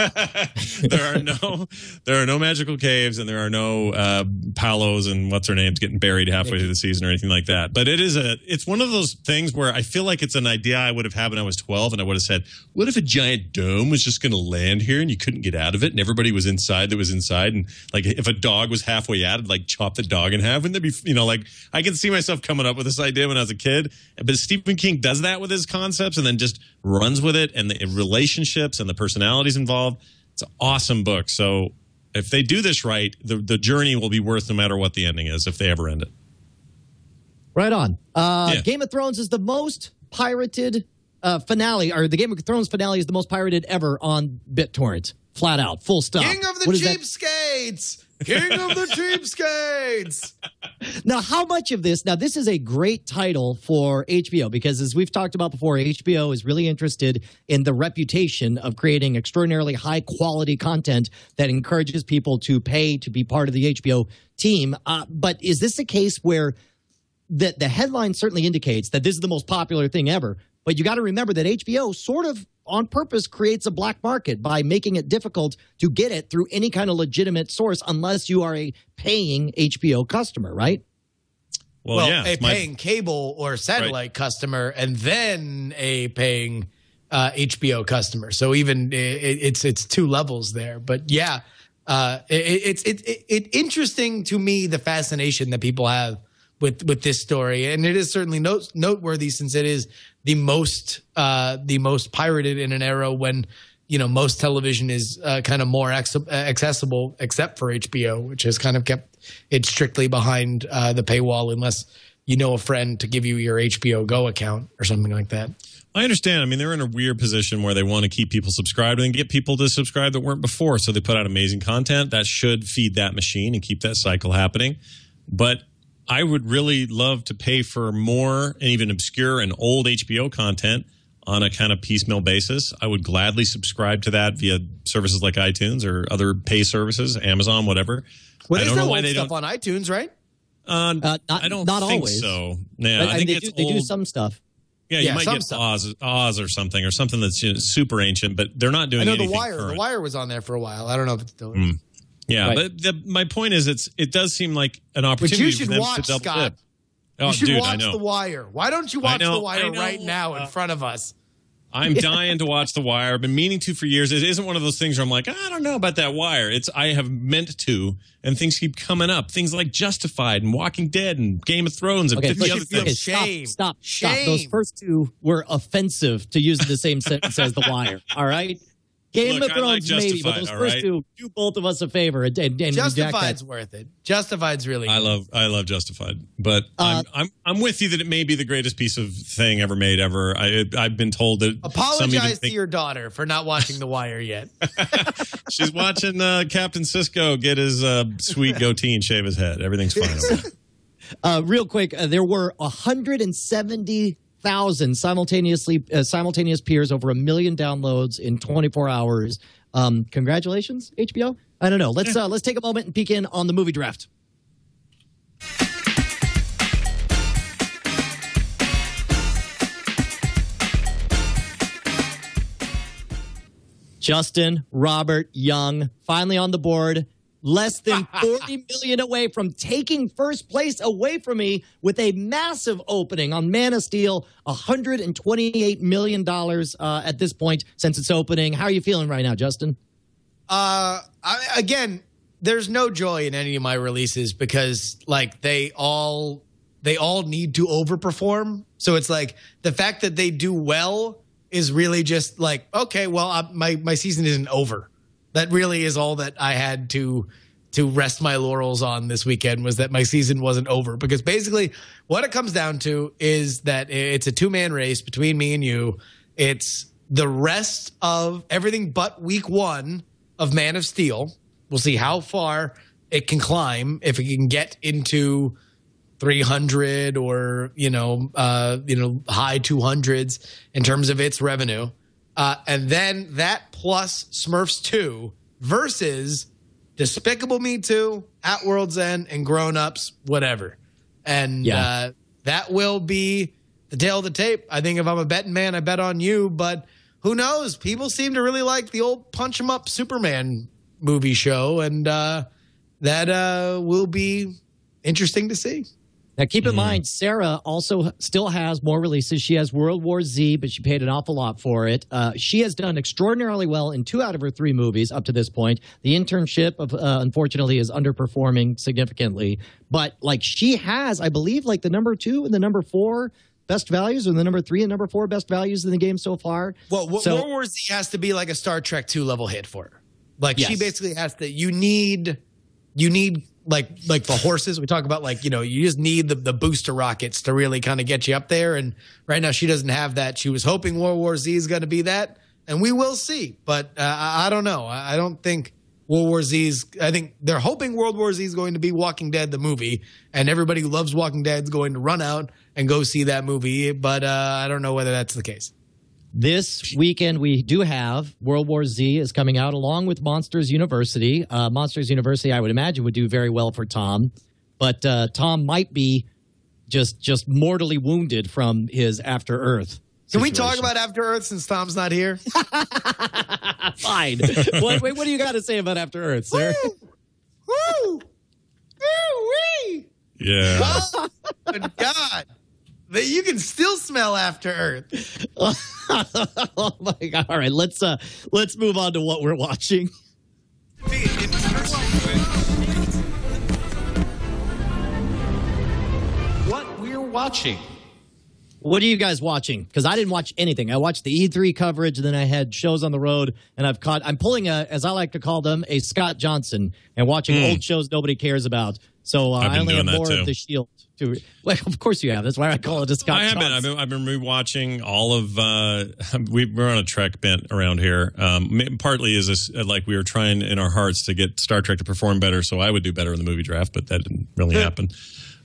there are no, there are no magical caves, and there are no uh, Paulos and what's her name's getting buried halfway through the season or anything like that. But it is a, it's one of those things where I feel like it's an idea I would have had when I was twelve, and I would have said, "What if a giant dome was just going to land here and you couldn't get out of it, and everybody was inside that was inside, and like if a dog was halfway out, it'd like chop the dog in half? Wouldn't that be, you know, like I can see myself coming up with this idea when I was a kid. But Stephen King does that with his concepts, and then just runs with it and the relationships and the personalities involved. It's an awesome book. So if they do this right, the the journey will be worth no matter what the ending is if they ever end it. Right on. Uh, Yeah. Game of Thrones is the most pirated uh, finale, or the Game of Thrones finale is the most pirated ever on BitTorrent. Flat out, full stop. King of the What is that? cheapskates. King of the cheapskates. [laughs] Now, how much of this? Now, this is a great title for HBO because, as we've talked about before, HBO is really interested in the reputation of creating extraordinarily high quality content that encourages people to pay to be part of the HBO team. Uh, but is this a case where the, the headline certainly indicates that this is the most popular thing ever? But you got to remember that HBO sort of on purpose creates a black market by making it difficult to get it through any kind of legitimate source unless you are a paying HBO customer, right? Well, Well, yeah, a it's my- paying cable or satellite customer, and then a paying uh, HBO customer. So even i- i it's it's two levels there. But yeah, uh, it, it's it, it, it interesting to me the fascination that people have with with this story, and it is certainly note, noteworthy since it is the most uh, the most pirated in an era when you know most television is uh, kind of more ex- accessible except for HBO, which has kind of kept it strictly behind uh, the paywall unless you know a friend to give you your HBO Go account or something like that. I understand. I mean, they're in a weird position where they want to keep people subscribed and get people to subscribe that weren't before. So they put out amazing content that should feed that machine and keep that cycle happening. But I would really love to pay for more and even obscure and old HBO content on a kind of piecemeal basis. I would gladly subscribe to that via services like iTunes or other pay services, Amazon, whatever. Well, I there's don't know no why old they stuff don't. on iTunes, right? Uh, Uh, not- I don't not think always. so. Yeah, But, I I think they, it's do, they do some stuff. Yeah, Yeah, you might get stuff. Oz, Oz or something, or something that's you know, super ancient, but they're not doing I know the Wire. current. The Wire was on there for a while. I don't know if it's still. Mm. Yeah, Right. but the, my point is, it's it does seem like an But opportunity you for should them watch to double Scott. dip. Oh, you should dude, I watch know. The Wire. Why don't you watch know, The Wire right now in Uh, front of us? I'm [laughs] dying to watch The Wire. I've been meaning to for years. It isn't one of those things where I'm like, I don't know about that Wire. It's I have meant to, and things keep coming up. Things like Justified and Walking Dead and Game of Thrones and Okay, 50 other you feel things. stop, Shame. stop, stop. Those first two were offensive to use in the same [laughs] sentence as The Wire. All right? Game Look, of I like Thrones, maybe, but Justified, those first right? two do both of us a favor and, and, and Justified's worth it. Justified's really. I good. love I love Justified, but Uh, I'm, I'm I'm with you that it may be the greatest piece of thing ever made ever. I I've been told that some even Apologize to think- your daughter for not watching The Wire yet. [laughs] She's watching uh, Captain Sisko get his uh, sweet goatee and shave his head. Everything's fine. [laughs] Uh, real quick, uh, there were 170,000 simultaneously uh, simultaneous peers, over a million downloads in 24 hours. Um, congratulations, HBO. I don't know. Let's uh, let's take a moment and peek in on the movie draft. Justin Robert Young finally on the board. Less than [laughs] 40 million away from taking first place away from me with a massive opening on Man of Steel. 128 million dollars uh, at this point since its opening. How are you feeling right now, Justin? Uh, I, again, there's no joy in any of my releases because like they all they all need to overperform. So it's like the fact that they do well is really just like okay, well, uh, my my season isn't over. That really is all that I had to to rest my laurels on this weekend was that my season wasn't over because basically what it comes down to is that it's a two man race between me and you. It's the rest of everything but week one of Man of Steel. We'll see how far it can climb if it can get into 300 or you know uh, you know high 200s in terms of its revenue, uh, and then that plus Smurfs 2 versus Despicable Me 2, At World's End, and Grown Ups, whatever. And Yeah. uh, that will be the tail of the tape. I think if I'm a betting man, I bet on you. But who knows? People seem to really like the old Punch 'em Up Superman movie show, and uh, that uh, will be interesting to see. Now, keep in mind, Sarah also still has more releases. She has World War Z, but she paid an awful lot for it. Uh, she has done extraordinarily well in two out of her three movies up to this point. The internship, of, uh, unfortunately, is underperforming significantly. But like she has, I believe, like the number two and the number four best values, and the number three and number four best values in the game so far. Well, Wo- So- World War Z has to be like a Star Trek 2 level hit for her. Like she basically has to. You need, you need like like the horses. We talk about like you know you just need the the booster rockets to really kind of get you up there. And right now she doesn't have that. She was hoping World War Z is going to be that, and we will see. But uh, I, don't know. I, don't think. World War Z is, I think they're hoping World War Z is going to be Walking Dead, the movie, and everybody who loves Walking Dead is going to run out and go see that movie. But uh, I don't know whether that's the case. This weekend, we do have World War Z is coming out along with Monsters University. Uh, Monsters University, I would imagine, would do very well for Tom, but uh, Tom might be just just mortally wounded from his After Earth. Can we talk about After Earth since Tom's not here? [laughs] Fine. what, wait, what do you got to say about After Earth, sir? Woo! Woo-wee! Yeah. Good God. That you can still smell After Earth. [laughs] [laughs] oh my god! All right, let's uh let's move on to what we're watching. What we're watching. What are you guys watching? Because I didn't watch anything. I watched the E3 coverage, and then I had shows on the road, and I've caught. I'm pulling a, as I like to call them, a Scott Johnson, and watching old shows nobody cares about. So uh. I've only have more too. of the Shield. To well, of course you have. That's why I call it a Scott. I have been. I've been. I've been rewatching all of. Uh, [laughs] we, we're on a Trek bent around here. Um, partly is this uh, like we were trying in our hearts to get Star Trek to perform better, so I would do better in the movie draft, but that didn't really happen.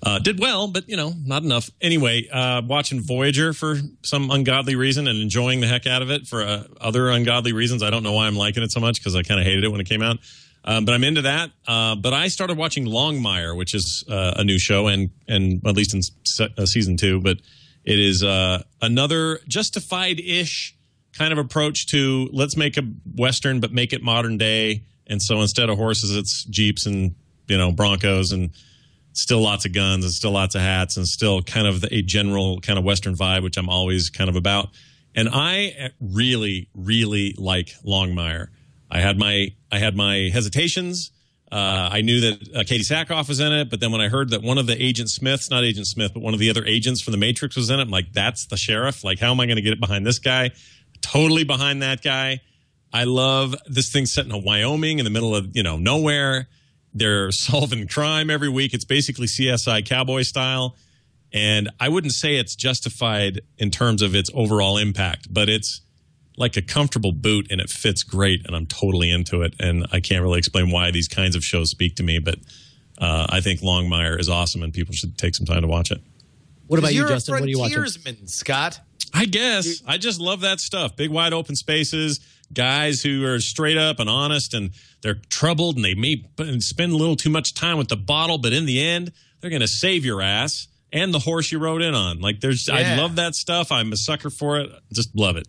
Uh, did well, but you know, not enough. Anyway, uh, watching Voyager for some ungodly reason and enjoying the heck out of it for uh, other ungodly reasons. I don't know why I'm liking it so much because I kind of hated it when it came out. Um, but I'm into that. Uh, but I started watching Longmire, which is uh, a new show, and and at least in se- uh, season two. But it is uh, another justified-ish kind of approach to let's make a western, but make it modern day. And so instead of horses, it's jeeps and you know broncos and still lots of guns and still lots of hats and still kind of a general kind of Western vibe, which I'm always kind of about. And I really, really like Longmire. I had my I had my hesitations. Uh, I knew that uh, Katee Sackhoff was in it, but then when I heard that one of the Agent Smiths, not Agent Smith, but one of the other agents from the Matrix was in it, I'm like, that's the sheriff. Like, how am I going to get it behind this guy? Totally behind that guy. I love this thing set in a Wyoming in the middle of you know nowhere. They're [laughs] solving crime every week. It's basically CSI cowboy style. And I wouldn't say it's justified in terms of its overall impact, but it's like a comfortable boot and it fits great. And I'm totally into it. And I can't really explain why these kinds of shows speak to me, but uh, I think Longmire is awesome and people should take some time to watch it. What about you, Justin? What are you watching? Scott. I guess I just love that stuff. Big wide open spaces, guys who are straight up and honest, and they're troubled, and they may spend a little too much time with the bottle, but in the end, they're going to save your ass and the horse you rode in on. Like there's, I love that stuff. I'm a sucker for it. Just love it.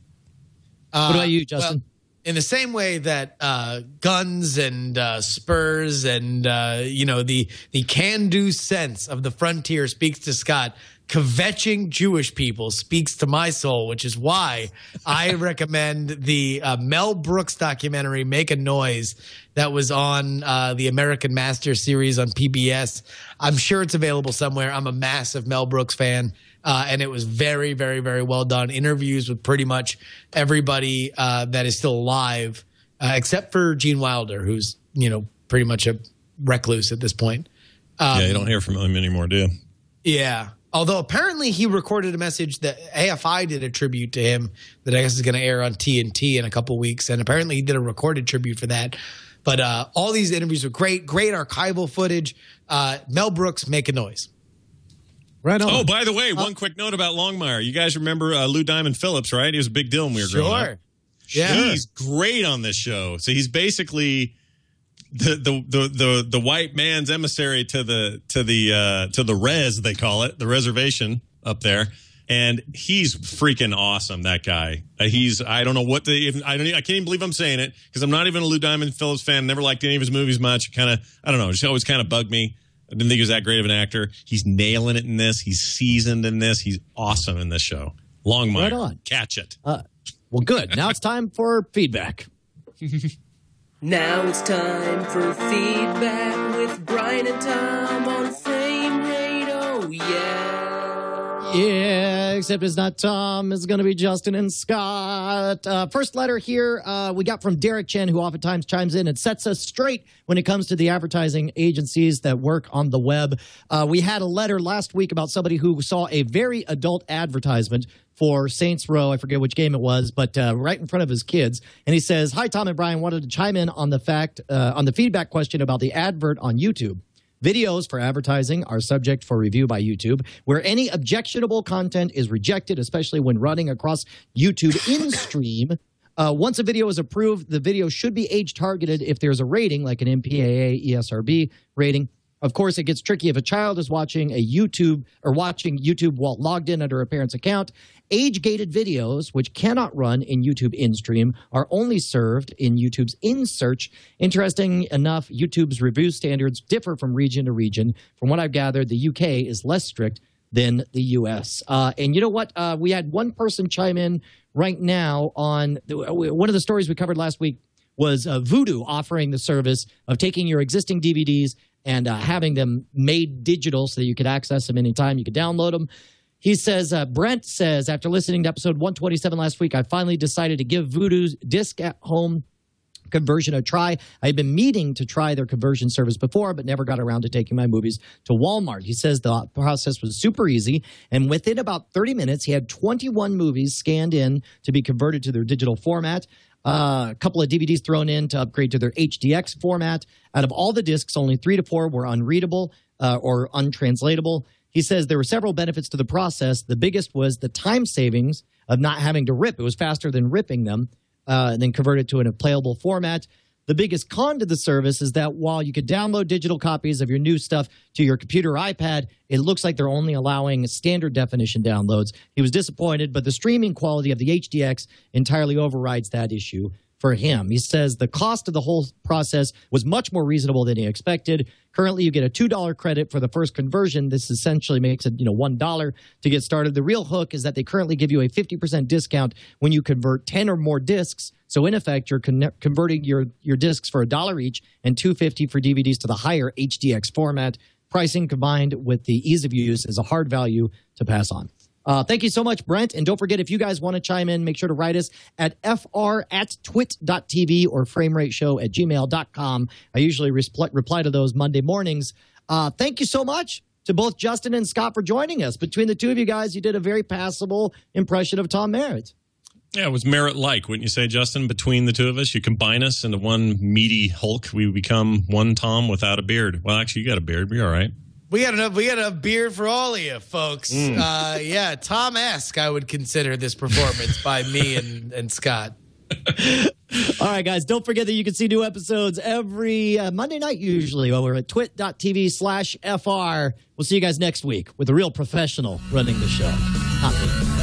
Uh, What about you, Justin? well, in the same way that uh, guns and uh, spurs and uh, you know the the can-do sense of the frontier speaks to Scott, kvetching Jewish people speaks to my soul, which is why I [laughs] recommend the uh, Mel Brooks documentary "Make a Noise" that was on uh, the American Master series on PBS. I'm sure it's available somewhere. I'm a massive Mel Brooks fan. Uh, and it was very, very, very well done. Interviews with pretty much everybody uh, that is still alive, uh, except for Gene Wilder, who's you know pretty much a recluse at this point. Um, yeah, you don't hear from him anymore, do you? Yeah. Although apparently he recorded a message that AFI did a tribute to him that I guess is going to air on TNT in a couple weeks, and apparently he did a recorded tribute for that. But uh, all these interviews were great, great archival footage. Uh, Mel Brooks, make a noise. Right on. Oh, by the way, one quick note about Longmire. You guys remember uh, Lou Diamond Phillips, right? He was a big deal when we were growing up. Yeah. He's great on this show. So he's basically the the the the, the white man's emissary to the to the uh, to the res they call it the reservation up there. And he's freaking awesome. That guy. Uh, he's I don't know what the even, I don't I can't even believe I'm saying it because I'm not even a Lou Diamond Phillips fan. Never liked any of his movies much. Kind of I don't know. Just always kind of bugged me. I didn't think he was that great of an actor. He's nailing it in this. He's seasoned in this. He's awesome in this show. Longmire. Right on. Catch it. Uh, well, good. Now it's time for feedback. [laughs] Now it's time for feedback with Brian and Tom on Frame Rate. Oh, yeah. Yeah, except it's not Tom. It's going to be Justin and Scott. Uh, first letter here uh, we got from Derek Chen, who oftentimes chimes in and sets us straight when it comes to the advertising agencies that work on the web. Uh, we had a letter last week about somebody who saw a very adult advertisement for Saints Row. I forget which game it was, but uh, right in front of his kids. And he says, "Hi, Tom and Brian. Wanted to chime in on the fact uh, on the feedback question about the advert on YouTube." Videos for advertising are subject for review by YouTube, where any objectionable content is rejected, especially when running across YouTube in [laughs] stream. Uh, once a video is approved, the video should be age targeted if there's a rating, like an MPAA, ESRB rating. Of course, it gets tricky if a child is watching a YouTube or watching YouTube while logged in under a parent's account. Age gated videos, which cannot run in YouTube in stream, are only served in YouTube's in search. Interesting enough, YouTube's review standards differ from region to region. From what I've gathered, the UK is less strict than the US. Uh, and you know what? Uh, we had one person chime in right now on the, one of the stories we covered last week was uh, Vudu offering the service of taking your existing DVDs and uh, having them made digital so that you could access them anytime. You could download them. He says, uh, Brent says, after listening to episode 127 last week, I finally decided to give Vudu's disc at home conversion a try. I had been meaning to try their conversion service before, but never got around to taking my movies to Walmart. He says the process was super easy, and within about 30 minutes, he had 21 movies scanned in to be converted to their digital format. Uh, a couple of DVDs thrown in to upgrade to their HDX format. Out of all the discs, only three to four were unreadable uh, or untranslatable. He says there were several benefits to the process. The biggest was the time savings of not having to rip. It was faster than ripping them uh, and then convert it to an playable format. The biggest con to the service is that while you could download digital copies of your new stuff to your computer iPad, it looks like they're only allowing standard definition downloads. He was disappointed, but the streaming quality of the HDX entirely overrides that issue for him. He says the cost of the whole process was much more reasonable than he expected. Currently, you get a $2 credit for the first conversion. This essentially makes it, you know, $1 to get started. The real hook is that they currently give you a 50% discount when you convert 10 or more discs. So in effect, you're con- converting your your discs for a dollar each and 250 for DVDs to the higher HDX format. Pricing combined with the ease of use is a hard value to pass on. Uh, thank you so much, Brent. And don't forget, if you guys want to chime in, make sure to write us at fr at twit.tv or framerateshow at gmail.com. I usually reply, reply to those Monday mornings. Uh, thank you so much to both Justin and Scott for joining us. Between the two of you guys, you did a very passable impression of Tom Merritt. Yeah, it was merit like, wouldn't you say, Justin? Between the two of us, you combine us into one meaty Hulk. We become one Tom without a beard. Well, actually, you got a beard. Be all right. We got enough. We got enough beer for all of you, folks. Mm. Uh, yeah, Tom esque. I would consider this performance by me and and Scott. [laughs] All right, guys, don't forget that you can see new episodes every uh, Monday night, usually, while we're at twit.tv slash FR. We'll see you guys next week with a real professional running the show. Not me.